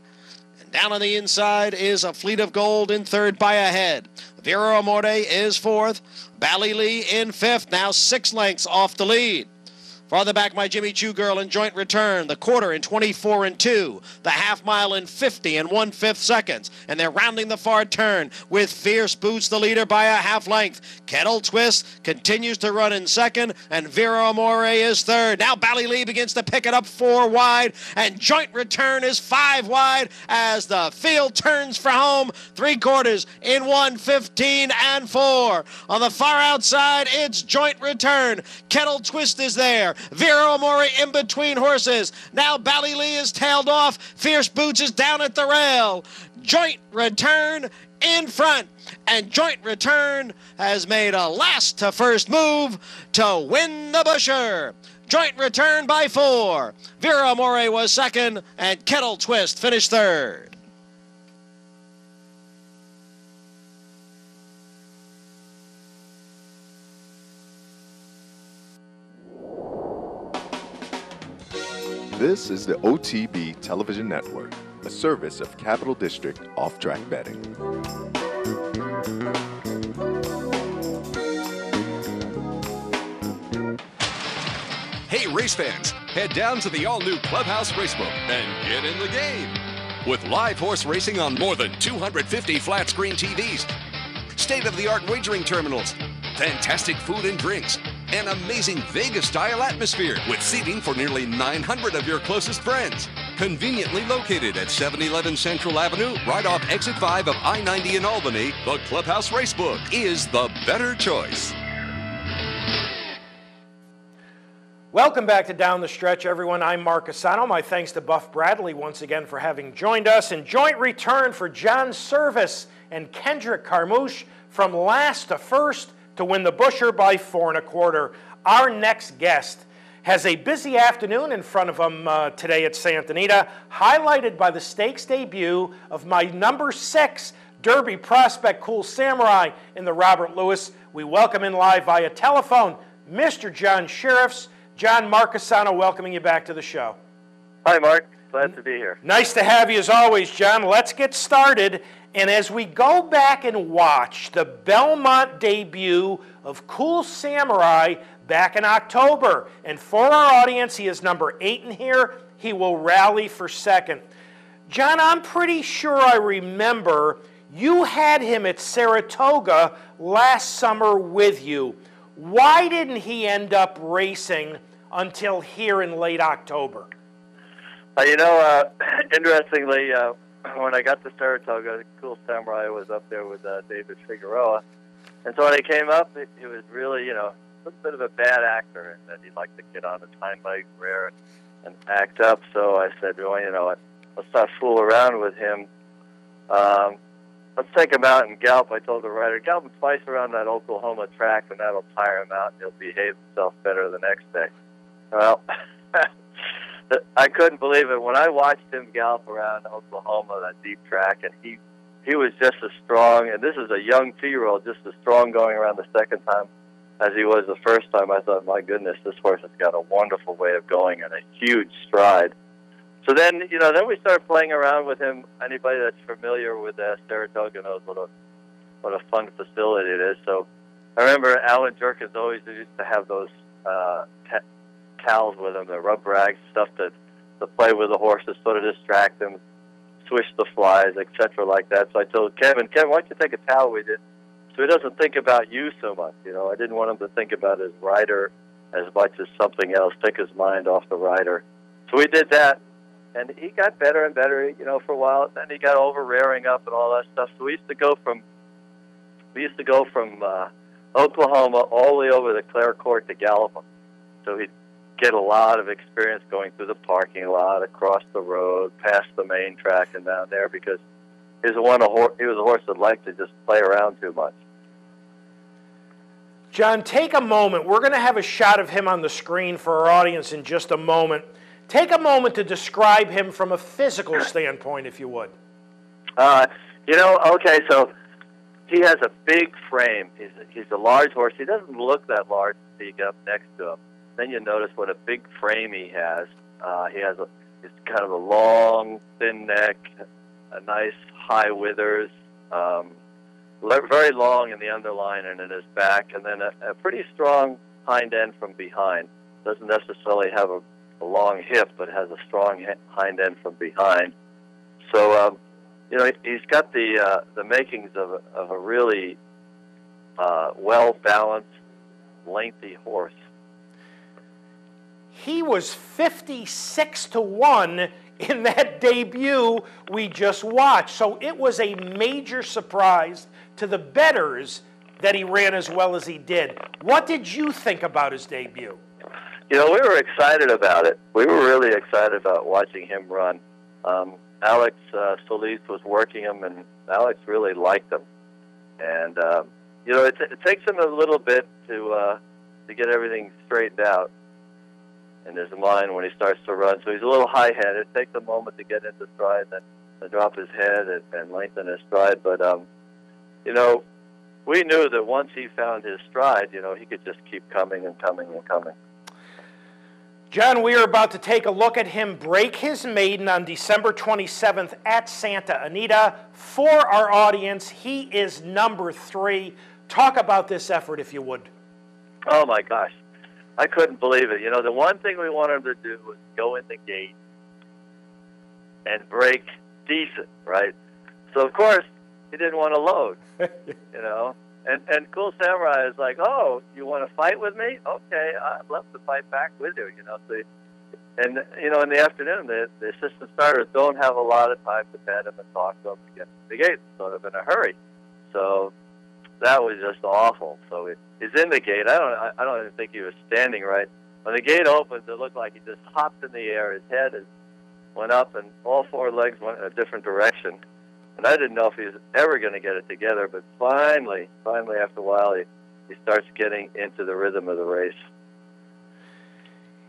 Down on the inside is a Fleet of Gold in third by a head. Vera Amore is fourth. Bally Lee in fifth, now six lengths off the lead. Farther back, my Jimmy Choo girl in joint return. The quarter in 24 and 2. The half mile in 50 and 1 5th seconds. And they're rounding the far turn with Fierce Boots, the leader, by a half length. Kettle Twist continues to run in second, and Vera Amore is third. Now Bally Lee begins to pick it up four wide, and joint return is five wide as the field turns for home. Three quarters in 115 and 4. On the far outside, it's joint return. Kettle Twist is there. Vera Amore in between horses. Now Bally Lee is tailed off. Fierce Boots is down at the rail. Joint return in front. And Joint Return has made a last to first move to win the Busher. Joint Return by four. Vera Amore was second, and Kettle Twist finished third. This is the OTB Television Network, a service of Capital District Off Track Betting. Hey, race fans, head down to the all new Clubhouse Racebook and get in the game. With live horse racing on more than 250 flat screen TVs, state of the art wagering terminals, fantastic food and drinks, an amazing Vegas style atmosphere with seating for nearly 900 of your closest friends. Conveniently located at 711 Central Avenue, right off exit 5 of I 90 in Albany, the Clubhouse Racebook is the better choice. Welcome back to Down the Stretch, everyone. I'm Mark Cusano. My thanks to Buff Bradley once again for having joined us. In joint return for John Servis and Kendrick Carmouche from last to first to win the Busher by four and a quarter. Our next guest has a busy afternoon in front of him uh, today at Santa Anita, highlighted by the stakes debut of my number six Derby prospect, Cool Samurai, in the Robert Lewis. We welcome in live via telephone Mr. John Shirreffs. John Mark Cusano welcoming you back to the show. Hi, Mark. Glad to be here. Nice to have you as always, John. Let's get started. And as we go back and watch the Belmont debut of Cool Samurai back in October, and for our audience, he is number eight in here. He will rally for second. John, I'm pretty sure I remember you had him at Saratoga last summer with you. Why didn't he end up racing until here in late October? Uh, you know, uh, interestingly, uh, when I got to Saratoga, Cool Samurai was up there with uh, David Figueroa. And so when he came up, it, was really, you know, a bit of a bad actor, and that he liked to get on his hind leg rear and, act up. So I said, well, you know let's not fool around with him. Um, let's take him out and gallop. I told the rider, gallop twice around that Oklahoma track, and that'll tire him out, and he'll behave himself better the next day. Well, I couldn't believe it when I watched him gallop around Oklahoma, that deep track, and he he was just as strong, and this is a young two-year-old, just as strong going around the second time as he was the first time. I thought, my goodness, this horse has got a wonderful way of going and a huge stride. So then, you know, then we started playing around with him. Anybody that's familiar with uh, Saratoga knows what a what a fun facility it is. So I remember Allen Jerkens always used to have those uh, towels with him, the rub rags, stuff to to play with the horses, sort of distract them, swish the flies, etc., like that. So I told Kevin, Kevin, why don't you take a towel with you, so he doesn't think about you so much. You know, I didn't want him to think about his rider as much as something else, take his mind off the rider. So we did that, and he got better and better. You know, for a while, then he got over rearing up and all that stuff. So we used to go from we used to go from uh, Oklahoma all the way over the Clare Court to Gallipoe. So he'd get a lot of experience going through the parking lot, across the road, past the main track, and down there because he was one a horse. He was a horse that liked to just play around too much. John, take a moment. We're going to have a shot of him on the screen for our audience in just a moment. Take a moment to describe him from a physical standpoint, if you would. Uh, you know, okay, so he has a big frame. He's he's a large horse. He doesn't look that large until you get up next to him. Then you notice what a big frame he has. Uh, he has a he's kind of a long, thin neck, a nice high withers, um, le- very long in the underline and in his back, and then a, a pretty strong hind end from behind. Doesn't necessarily have a, a long hip, but has a strong hind end from behind. So. Um, you know, he's got the uh, the makings of a, of a really uh, well balanced, lengthy horse. He was 56 to 1 in that debut we just watched. So it was a major surprise to the betters that he ran as well as he did. What did you think about his debut? You know, we were excited about it. We were really excited about watching him run. Um, Alex uh, Solis was working him, and Alex really liked him. And uh, you know, it, it takes him a little bit to uh, to get everything straightened out in his mind when he starts to run. So he's a little high-headed. It takes a moment to get into stride, then to drop his head and, and lengthen his stride. But um, you know, we knew that once he found his stride, you know, he could just keep coming and coming and coming. John, we are about to take a look at him break his maiden on December 27th at Santa Anita. For our audience, he is number three. Talk about this effort, if you would. Oh my gosh, I couldn't believe it. You know, the one thing we wanted him to do was go in the gate and break decent, right? So of course he didn't want to load, you know. And and Cool Samurai is like, oh, you want to fight with me? Okay, I'd love to fight back with you, you know. So, and you know, in the afternoon, the, the assistant starters don't have a lot of time to pet him and talk to him to get to the gate, sort of in a hurry. So that was just awful. So he, he's in the gate. I don't I, I don't even think he was standing right. When the gate opens, it looked like he just hopped in the air. His head is, went up, and all four legs went in a different direction. And I didn't know if he was ever going to get it together, but finally, finally, after a while, he, he starts getting into the rhythm of the race.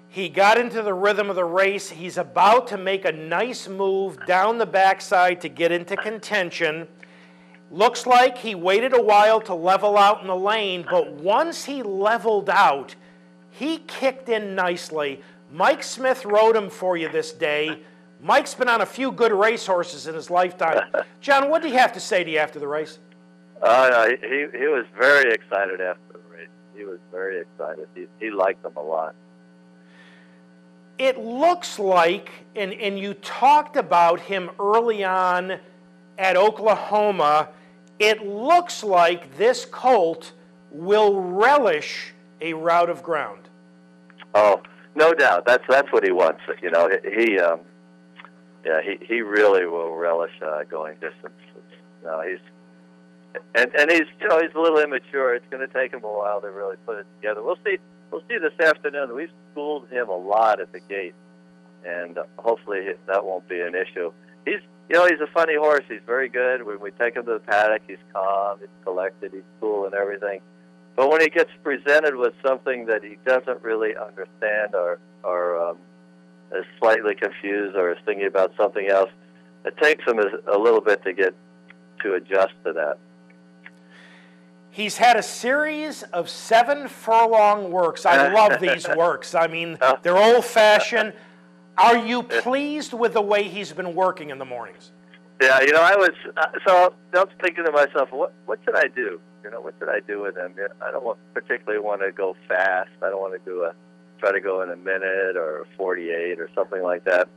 He got into the rhythm of the race. He's about to make a nice move down the backside to get into contention. Looks like he waited a while to level out in the lane, but once he leveled out, he kicked in nicely. Mike Smith rode him for you this day. Mike's been on a few good racehorses in his lifetime. John, what did he have to say to you after the race? Uh, no, he he was very excited after the race. He was very excited. He he liked them a lot. It looks like, and, and you talked about him early on at Oklahoma, it looks like this colt will relish a route of ground. Oh, no doubt. That's that's what he wants. You know, he um, yeah, he he really will relish uh, going distance. No, he's and and he's you know he's a little immature. It's going to take him a while to really put it together. We'll see. We'll see this afternoon. We've schooled him a lot at the gate, and hopefully that won't be an issue. He's you know he's a funny horse. He's very good. When we take him to the paddock, he's calm, he's collected, he's cool, and everything. But when he gets presented with something that he doesn't really understand or or um, is slightly confused or is thinking about something else, it takes him a, a little bit to get to adjust to that. He's had a series of seven furlong works. I love these works. I mean, they're old fashioned. Are you pleased with the way he's been working in the mornings? Yeah, you know, I was uh, so I was thinking to myself, what what should I do? You know, what should I do with him? I don't want, particularly want to go fast. I don't want to do a try to go in a minute or 48 or something like that.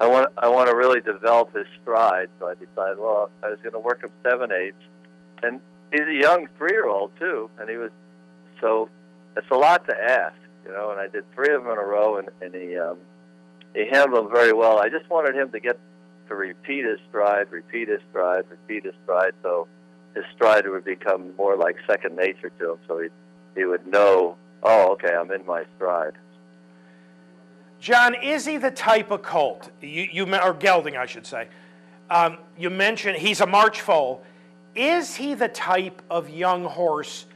I want I want to really develop his stride. So I decided, well, I was going to work him seven eights, and he's a young three year old too, and he was so it's a lot to ask, you know. And I did three of them in a row, and, and he um, he handled very well. I just wanted him to get to repeat his stride, repeat his stride, repeat his stride, so his stride would become more like second nature to him. So he he would know, oh, okay, I'm in my stride. John, is he the type of colt you, you or gelding, I should say? Um, you mentioned he's a March foal. Is he the type of young horse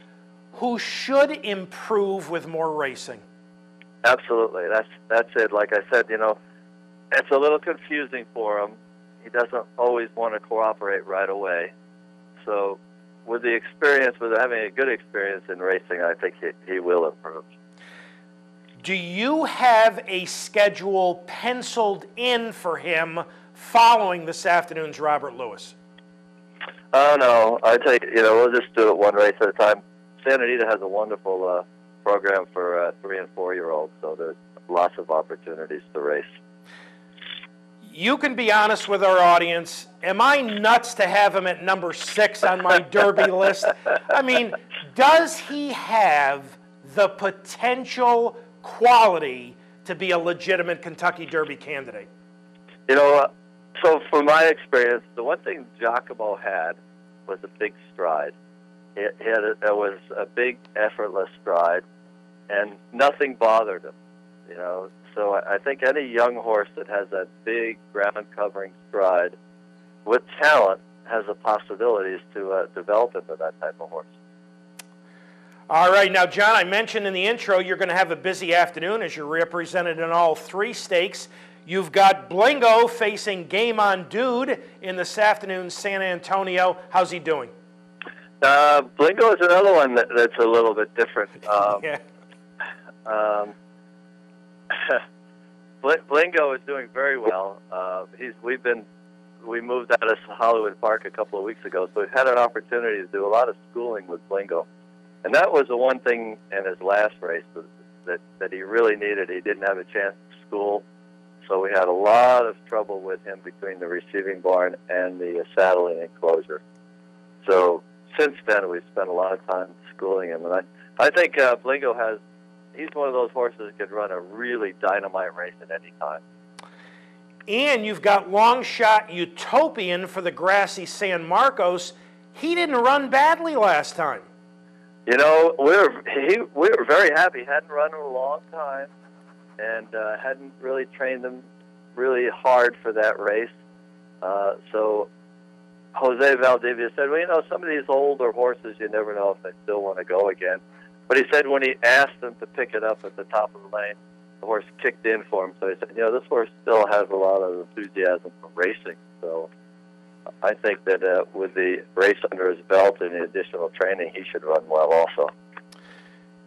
who should improve with more racing? Absolutely. That's that's it. Like I said, you know, it's a little confusing for him. He doesn't always want to cooperate right away. So, with the experience, with having a good experience in racing, I think he, he will improve. Do you have a schedule penciled in for him following this afternoon's Robert Lewis? Oh no, I tell you, you know, we'll just do it one race at a time. Santa Anita has a wonderful uh, program for uh, three and four year olds, so there's lots of opportunities to race. You can be honest with our audience. Am I nuts to have him at number six on my Derby list? I mean, does he have the potential quality to be a legitimate Kentucky Derby candidate? You know, uh, so from my experience, the one thing Giacomo had was a big stride. It, had it was a big, effortless stride, and nothing bothered him. You know, so I, think any young horse that has that big ground-covering stride with talent has the possibilities to uh, develop into that type of horse. All right, now, John, I mentioned in the intro you're going to have a busy afternoon as you're represented in all three stakes. You've got Blingo facing Game On Dude in this afternoon's San Antonio. How's he doing? Uh, Blingo is another one that, that's a little bit different. Um, yeah. Um, Blingo is doing very well. Uh, he's we've been we moved out of Hollywood Park a couple of weeks ago, so we've had an opportunity to do a lot of schooling with Blingo. And that was the one thing in his last race that, that he really needed. He didn't have a chance to school. So we had a lot of trouble with him between the receiving barn and the saddling enclosure. So since then, we've spent a lot of time schooling him. And I, I think uh, Blingo has, he's one of those horses that could run a really dynamite race at any time. And you've got long shot Utopian for the grassy San Marcos. He didn't run badly last time. You know, we were he, we were very happy. Hadn't run in a long time, and uh, hadn't really trained them really hard for that race. Uh, so Jose Valdivia said, "Well, you know, some of these older horses, you never know if they still want to go again." But he said when he asked them to pick it up at the top of the lane, the horse kicked in for him. So he said, "You know, this horse still has a lot of enthusiasm for racing." So I think that uh, with the race under his belt and the additional training, he should run well also.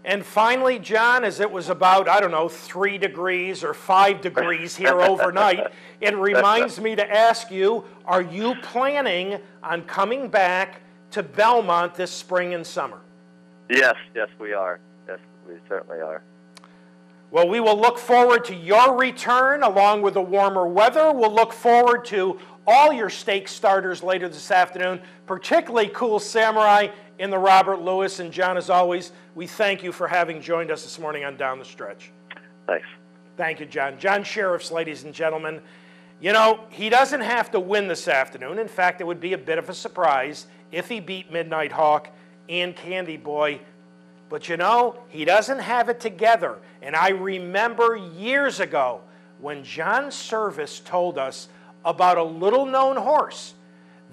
And finally, John, as it was about, I don't know, three degrees or five degrees here overnight, it reminds me to ask you are you planning on coming back to Belmont this spring and summer? Yes, yes, we are. Yes, we certainly are. Well, we will look forward to your return along with the warmer weather. We'll look forward to all your steak starters later this afternoon, particularly Cool Samurai in the Robert Lewis. And John, as always, we thank you for having joined us this morning on Down the Stretch. Thanks. Thank you, John. John Shirreffs, ladies and gentlemen. You know, he doesn't have to win this afternoon. In fact, it would be a bit of a surprise if he beat Midnight Hawk and Candy Boy. But you know, he doesn't have it together. And I remember years ago when John Servis told us about a little known horse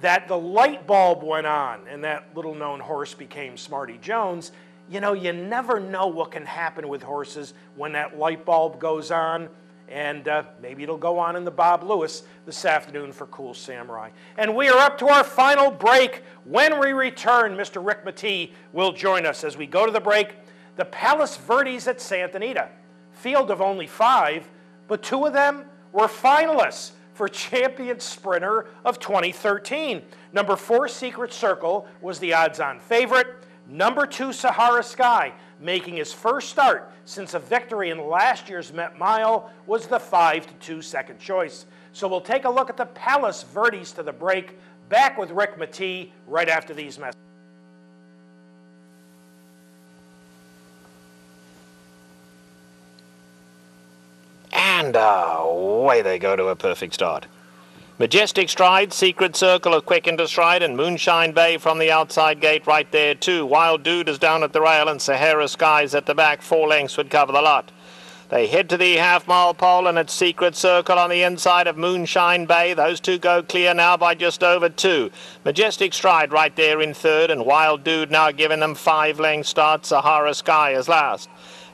that the light bulb went on and that little known horse became Smarty Jones. You know, you never know what can happen with horses when that light bulb goes on. And uh, maybe it'll go on in the Bob Lewis this afternoon for Cool Samurai. And we are up to our final break. When we return, Mr. Rick Mettee will join us as we go to the break. The Palos Verdes at Santa Anita, field of only five, but two of them were finalists for Champion Sprinter of 2013. Number four, Secret Circle, was the odds on favorite. Number two, Sahara Sky, making his first start since a victory in last year's Met Mile, was the 5 to 2 second choice. So we'll take a look at the Palos Verdes to the break. Back with Rick Mettee right after these messages. And uh, away they go to a perfect start. Majestic Stride, Secret Circle of Quick into Stride, and Moonshine Bay from the outside gate right there too. Wild Dude is down at the rail, and Sahara Skies at the back. Four lengths would cover the lot. They head to the half mile pole, and it's Secret Circle on the inside of Moonshine Bay. Those two go clear now by just over two. Majestic Stride right there in third, and Wild Dude now giving them five length start. Sahara Sky is last.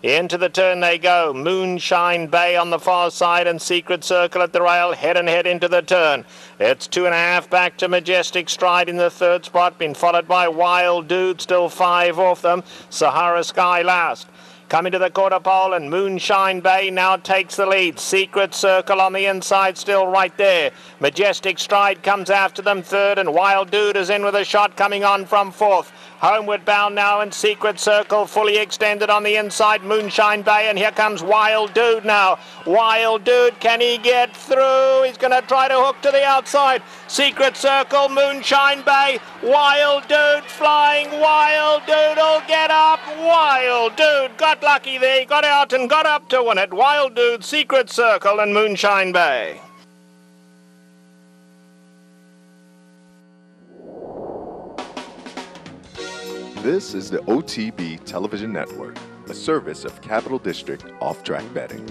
Into the turn they go. Moonshine Bay on the far side and Secret Circle at the rail, head and head into the turn. It's two and a half back to Majestic Stride in the third spot, been followed by Wild Dude, still five off them. Sahara Sky last. Coming to the quarter pole, and Moonshine Bay now takes the lead. Secret Circle on the inside, still right there. Majestic Stride comes after them third, and Wild Dude is in with a shot coming on from fourth. Homeward bound now in Secret Circle fully extended on the inside. Moonshine Bay, and here comes Wild Dude now. Wild Dude, can he get through? He's going to try to hook to the outside. Secret Circle, Moonshine Bay, Wild Dude flying. Wild Dude will get up. Wild Dude got lucky there. He got out and got up to win it. Wild Dude, Secret Circle, and Moonshine Bay. This is the OTB Television Network, a service of Capital District Off Track Betting.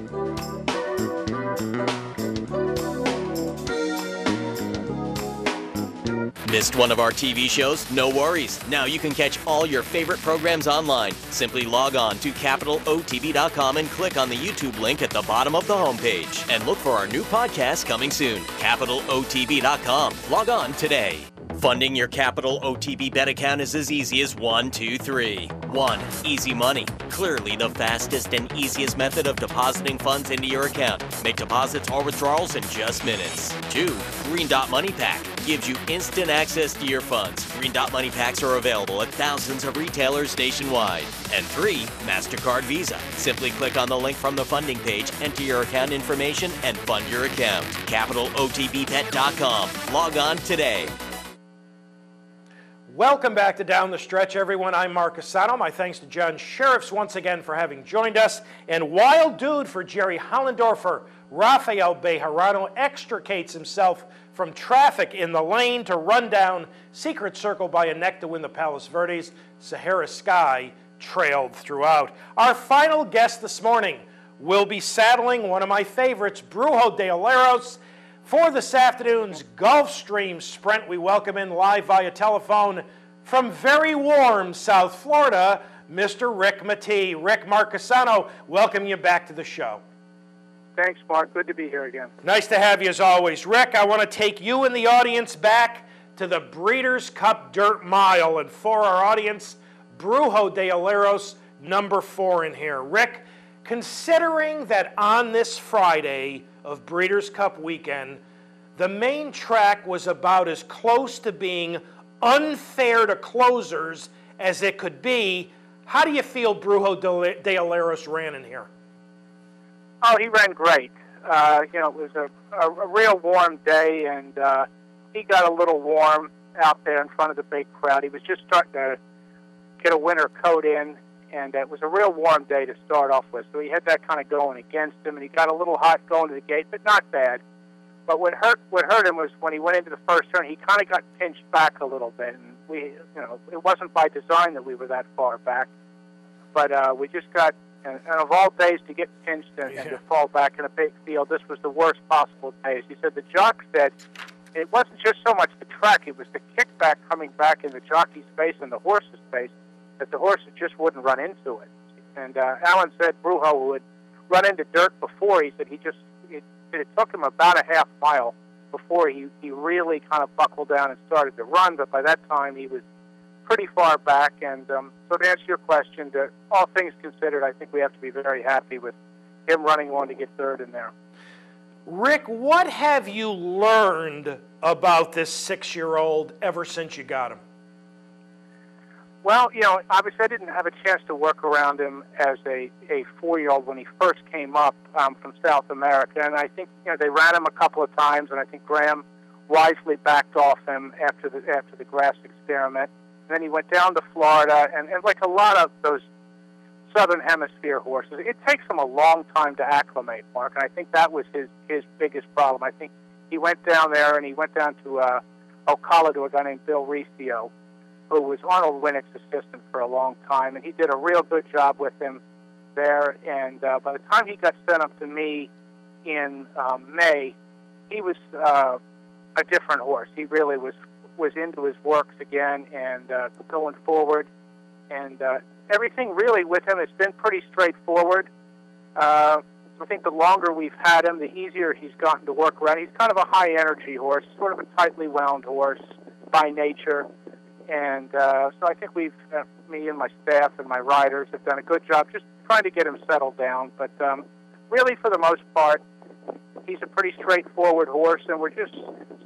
Missed one of our TV shows? No worries. Now you can catch all your favorite programs online. Simply log on to capitalotb.com and click on the YouTube link at the bottom of the homepage. And look for our new podcast coming soon. capitalotb.com. Log on today. Funding your Capital OTB bet account is as easy as one, two, three. One, easy money. Clearly the fastest and easiest method of depositing funds into your account. Make deposits or withdrawals in just minutes. Two, Green Dot Money Pack gives you instant access to your funds. Green Dot Money Packs are available at thousands of retailers nationwide. And three, MasterCard Visa. Simply click on the link from the funding page, enter your account information, and fund your account. CapitalOTBBet.com. Log on today. Welcome back to Down the Stretch, everyone. I'm Mark Cusano. My thanks to John Shirreffs once again for having joined us. And Wild Dude for Jerry Hollendorfer. Rafael Bejarano extricates himself from traffic in the lane to run down Secret Circle by a neck to win the Palos Verdes. Sahara Sky trailed throughout. Our final guest this morning will be saddling one of my favorites, Brujo de Olleros. For this afternoon's Gulfstream Sprint, we welcome in live via telephone from very warm South Florida, Mr. Rick Mettee. Rick Mark Cusano, welcome you back to the show. Thanks, Mark. Good to be here again. Nice to have you as always. Rick, I want to take you and the audience back to the Breeders' Cup Dirt Mile. And for our audience, Brujo de Olleros, number four in here. Rick, considering that on this Friday of Breeders' Cup weekend, the main track was about as close to being unfair to closers as it could be, how do you feel Brujo de Olleros ran in here? Oh, he ran great. Uh, you know, it was a, a, a real warm day, and uh, he got a little warm out there in front of the big crowd. He was just starting to get a winter coat in, and it was a real warm day to start off with. So he had that kind of going against him, and he got a little hot going to the gate, but not bad. But what hurt what hurt him was when he went into the first turn, he kind of got pinched back a little bit, and we, you know, it wasn't by design that we were that far back, but uh, we just got. And, and of all days to get pinched and, yeah. and to fall back in a big field, this was the worst possible day. He said the jock said it wasn't just so much the track; it was the kickback coming back in the jockey's face and the horse's face that the horses just wouldn't run into it. And uh, Alan said Brujo would run into dirt before. He said he just it, it took him about a half mile before he, he really kind of buckled down and started to run. But by that time, he was pretty far back. And um, so to answer your question, to, all things considered, I think we have to be very happy with him running on to get third in there. Rick, what have you learned about this six year old ever since you got him? Well, you know, obviously I didn't have a chance to work around him as a, a four year old when he first came up um, from South America. And I think, you know, they ran him a couple of times, and I think Graham wisely backed off him after the, after the grass experiment. And then he went down to Florida, and, and like a lot of those southern hemisphere horses, it takes them a long time to acclimate, Mark. And I think that was his, his biggest problem. I think he went down there and he went down to uh, Ocala to a guy named Bill Riccio who was Arnold Winick's assistant for a long time, and he did a real good job with him there. And uh, by the time he got sent up to me in um, May, he was uh, a different horse. He really was was into his works again and uh, going forward. And uh, everything really with him has been pretty straightforward. Uh, I think the longer we've had him, the easier he's gotten to work around. He's kind of a high energy horse, sort of a tightly wound horse by nature. And uh, so I think we've, uh, me and my staff and my riders have done a good job just trying to get him settled down. But um, really, for the most part, he's a pretty straightforward horse, and we're just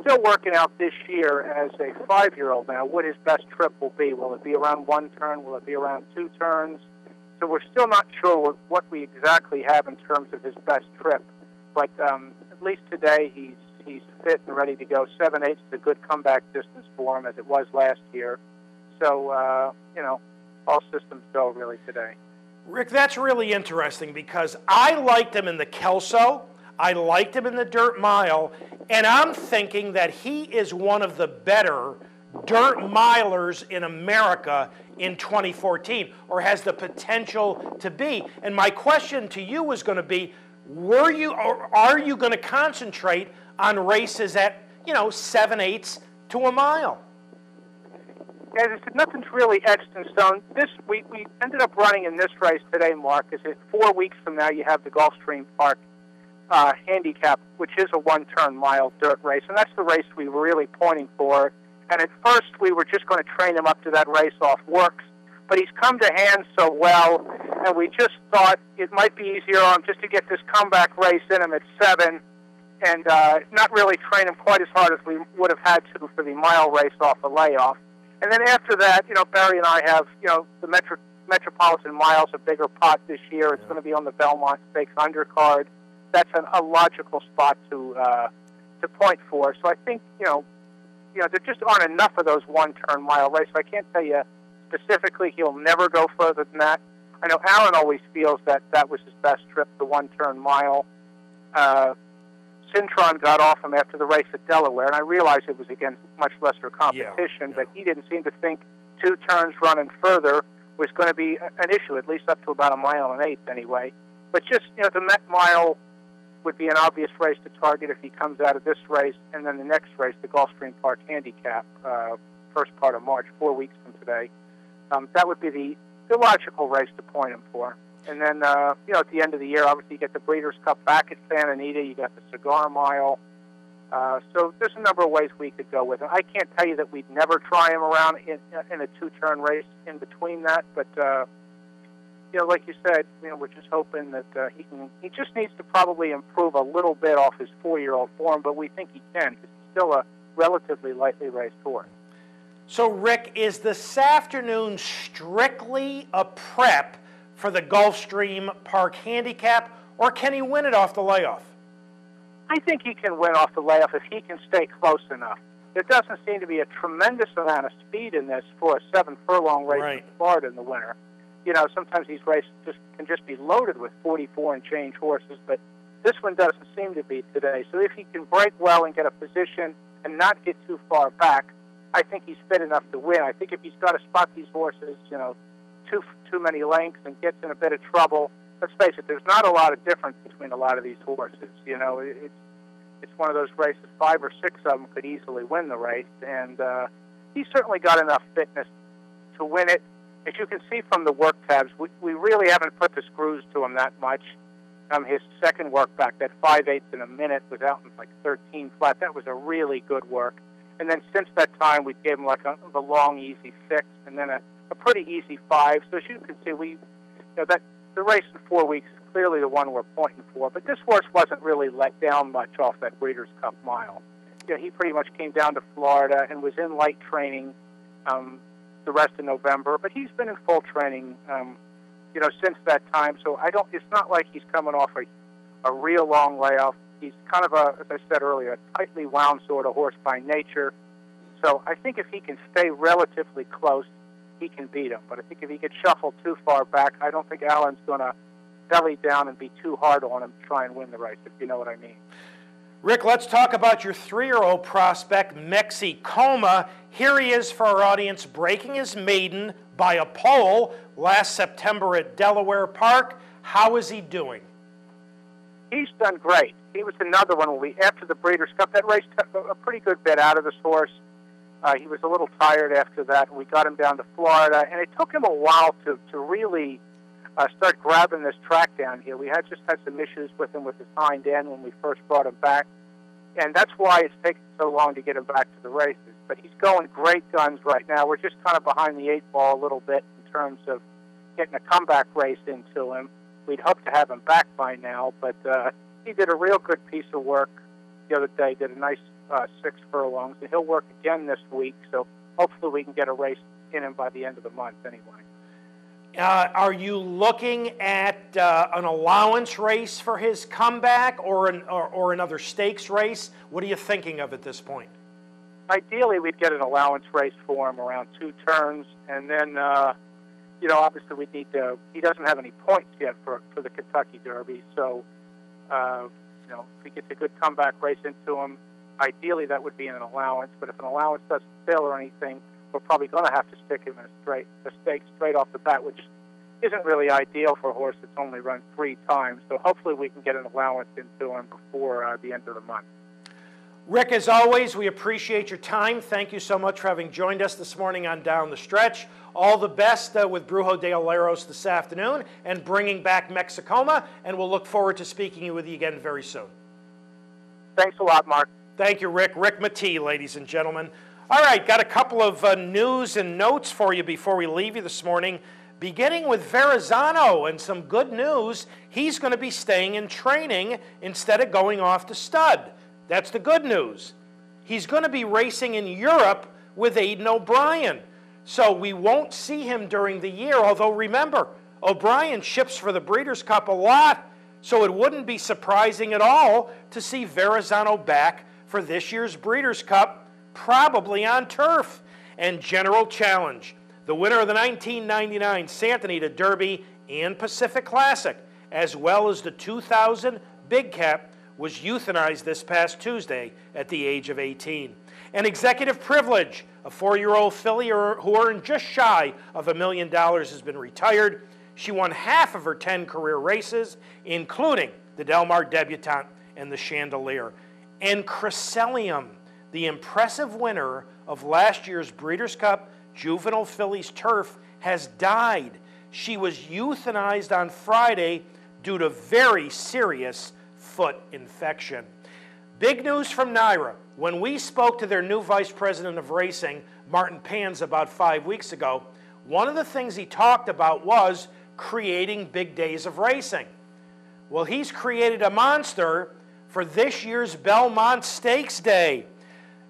still working out this year as a five-year-old now what his best trip will be. Will it be around one turn? Will it be around two turns? So we're still not sure what, what we exactly have in terms of his best trip. But um, at least today, he's he's fit and ready to go. Seven eighths is a good comeback distance for him, as it was last year. So uh, you know, all systems go really today. Rick, that's really interesting because I liked him in the Kelso. I liked him in the dirt mile, and I'm thinking that he is one of the better dirt milers in America in 2014, or has the potential to be. And my question to you was going to be were you or are you going to concentrate on races at, you know, seven eighths to a mile. I said, nothing's really etched in stone. This we, we ended up running in this race today, Mark. Is it four weeks from now you have the Gulfstream Park uh, handicap, which is a one-turn mile dirt race, and that's the race we were really pointing for. And at first, we were just going to train him up to that race off works, but he's come to hand so well, and we just thought it might be easier on him just to get this comeback race in him at seven and uh, not really train him quite as hard as we would have had to for the mile race off the layoff. And then after that, you know, Barry and I have, you know, the Metro, Metropolitan Miles, a bigger pot this year. It's going to be on the Belmont Stakes undercard. That's an, a logical spot to uh, to point for. So I think, you know, you know, there just aren't enough of those one-turn mile races. I can't tell you specifically he'll never go further than that. I know Alan always feels that that was his best trip, the one-turn mile. Uh, Cintron got off him after the race at Delaware, and I realized it was against much lesser competition, yeah. but he didn't seem to think two turns running further was going to be an issue, at least up to about a mile and eighth anyway. But just, you know, the Met Mile would be an obvious race to target if he comes out of this race, and then the next race, the Gulfstream Park Handicap, uh, first part of March, four weeks from today. Um, that would be the, the logical race to point him for. And then, uh, you know, at the end of the year, obviously you get the Breeders' Cup back at Santa Anita. You got the Cigar Mile. Uh, so there's a number of ways we could go with it. I can't tell you that we'd never try him around in, in a two-turn race in between that, but uh, you know, like you said, you know, we're just hoping that uh, he can. He just needs to probably improve a little bit off his four-year-old form, but we think he can. He's still a relatively lightly raced horse. So, Rick, is this afternoon strictly a prep for the Gulfstream Park handicap, or can he win it off the layoff? I think he can win off the layoff if he can stay close enough. There doesn't seem to be a tremendous amount of speed in this for a seven furlong race right. in Florida in the winter. You know, sometimes these races just can just be loaded with 44 and change horses, but this one doesn't seem to be today. So if he can break well and get a position and not get too far back, I think he's fit enough to win. I think if he's got to spot these horses, you know, too too many lengths and gets in a bit of trouble. Let's face it, there's not a lot of difference between a lot of these horses. You know, it's it's one of those races. Five or six of them could easily win the race, and uh, he's certainly got enough fitness to win it. As you can see from the work tabs, we, we really haven't put the screws to him that much. Um, his second work back, that five eighths in a minute, was out in like 13 flat. That was a really good work. And then since that time, we gave him like a, the long, easy six, and then a, a pretty easy five. So as you can see, we, you know, that the race in four weeks is clearly the one we're pointing for. But this horse wasn't really let down much off that Breeders' Cup mile. You know, he pretty much came down to Florida and was in light training um, the rest of November. But he's been in full training, um, you know, since that time. So I don't. It's not like he's coming off a a real long layoff. He's kind of a, as I said earlier, a tightly wound sort of horse by nature. So I think if he can stay relatively close, he can beat him. But I think if he gets shuffled too far back, I don't think Allen's going to belly down and be too hard on him to try and win the race, if you know what I mean. Rick, let's talk about your three year old prospect, Mexikoma. Here he is for our audience, breaking his maiden by a pole last September at Delaware Park. How is he doing? He's done great. He was another one when we, after the Breeders' Cup, that race took a pretty good bit out of this horse. Uh, he was a little tired after that. We got him down to Florida, and it took him a while to, to really uh, start grabbing this track down here. We had just had some issues with him with his hind end when we first brought him back, and that's why it's taken so long to get him back to the races. But he's going great guns right now. We're just kind of behind the eight ball a little bit in terms of getting a comeback race into him. We'd hope to have him back by now, but uh, he did a real good piece of work the other day. Did a nice uh, six furlongs, and he'll work again this week. So hopefully we can get a race in him by the end of the month, anyway. Uh, are you looking at uh, an allowance race for his comeback or, an, or, or, another stakes race? What are you thinking of at this point? Ideally, we'd get an allowance race for him around two turns, and then, uh, you know, obviously we need to. He doesn't have any points yet for for the Kentucky Derby, so uh, you know, if he gets a good comeback race into him, ideally that would be an allowance. But if an allowance doesn't fail or anything, we're probably going to have to stick him in a straight a stake straight off the bat, which isn't really ideal for a horse that's only run three times. So hopefully we can get an allowance into him before uh, the end of the month. Rick, as always, we appreciate your time. Thank you so much for having joined us this morning on Down the Stretch. All the best uh, with Brujo de Olleros this afternoon and bringing back Mexikoma, and we'll look forward to speaking with you again very soon. Thanks a lot, Mark. Thank you, Rick. Rick Mettee, ladies and gentlemen. All right, got a couple of uh, news and notes for you before we leave you this morning. Beginning with Verrazano and some good news, he's going to be staying in training instead of going off to stud. That's the good news. He's going to be racing in Europe with Aidan O'Brien. So we won't see him during the year, although remember, O'Brien ships for the Breeders' Cup a lot, so it wouldn't be surprising at all to see Verrazano back for this year's Breeders' Cup probably on turf. And General Challenge, the winner of the 1999 Santa Anita Derby and Pacific Classic, as well as the 2000 Big Cap, was euthanized this past Tuesday at the age of 18. An executive privilege, a four year old filly er, who earned just shy of a million dollars has been retired. She won half of her 10 career races, including the Del Mar Debutante and the Chandelier. And Chriselliam, the impressive winner of last year's Breeders' Cup Juvenile Fillies Turf, has died. She was euthanized on Friday due to very serious foot infection. Big news from NYRA. When we spoke to their new vice president of racing, Martin Panza, about five weeks ago, one of the things he talked about was creating big days of racing. Well, he's created a monster for this year's Belmont Stakes Day.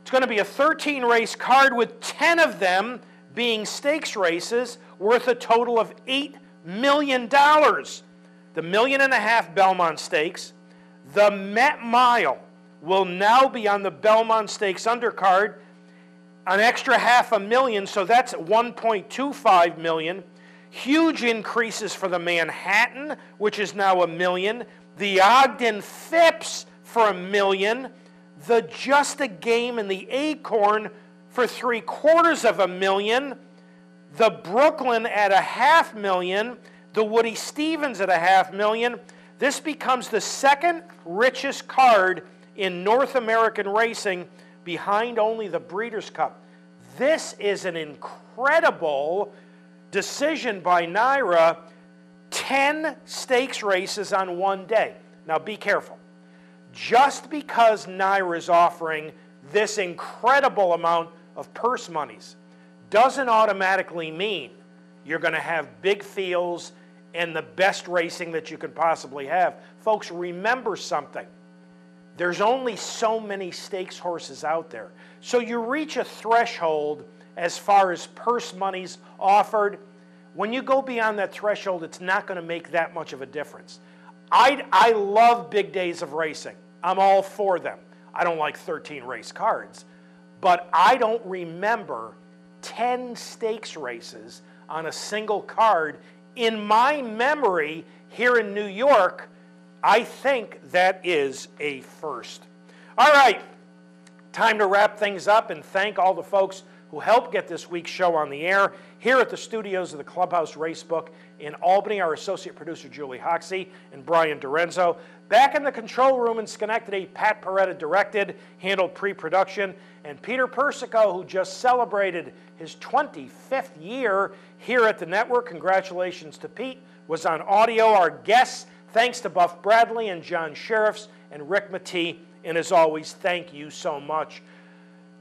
It's going to be a 13 race card with 10 of them being stakes races worth a total of $8 million. The million and a half Belmont Stakes, the Met Mile will now be on the Belmont Stakes undercard, an extra half a million, so that's 1.25 million. Huge increases for the Manhattan, which is now a million. The Ogden Phipps for a million the Just a Game and the Acorn for three quarters of a million, the Brooklyn at a half million, the Woody Stephens at a half million. This becomes the second richest card in North American racing behind only the Breeders' Cup. This is an incredible decision by NYRA 10 stakes races on one day. Now be careful. Just because NYRA is offering this incredible amount of purse monies doesn't automatically mean you're going to have big fields and the best racing that you can possibly have. Folks, remember something. There's only so many stakes horses out there. So you reach a threshold as far as purse monies offered. When you go beyond that threshold, it's not going to make that much of a difference. I, I love big days of racing. I'm all for them. I don't like 13 race cards, but I don't remember 10 stakes races on a single card. In my memory, here in New York, I think that is a first. All right, time to wrap things up and thank all the folks who helped get this week's show on the air. Here at the studios of the Clubhouse Racebook in Albany, our associate producer Julie Hoxie and Brian Dorenzo. Back in the control room in Schenectady, Pat Peretta directed, handled pre production, and Peter Persico, who just celebrated his 25th year here at the network. Congratulations to Pete, was on audio. Our guests, thanks to Buff Bradley and John Shirreffs and Rick Mettee. And as always, thank you so much.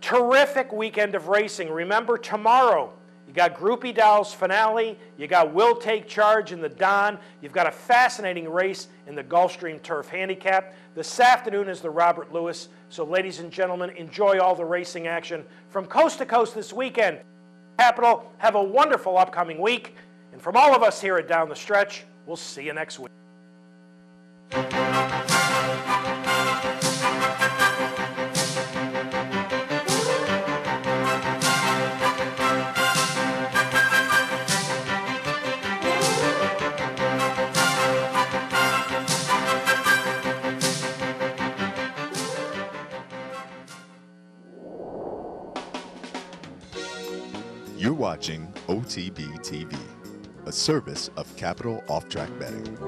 Terrific weekend of racing. Remember, tomorrow, you got Groupie Doll's finale. You got Will Take Charge in the Don. You've got a fascinating race in the Gulfstream Turf Handicap. This afternoon is the Robert Lewis. So, ladies and gentlemen, enjoy all the racing action from coast to coast this weekend. Capital, have a wonderful upcoming week. And from all of us here at Down the Stretch, we'll see you next week. OTB TV, a service of Capital Off Track Betting.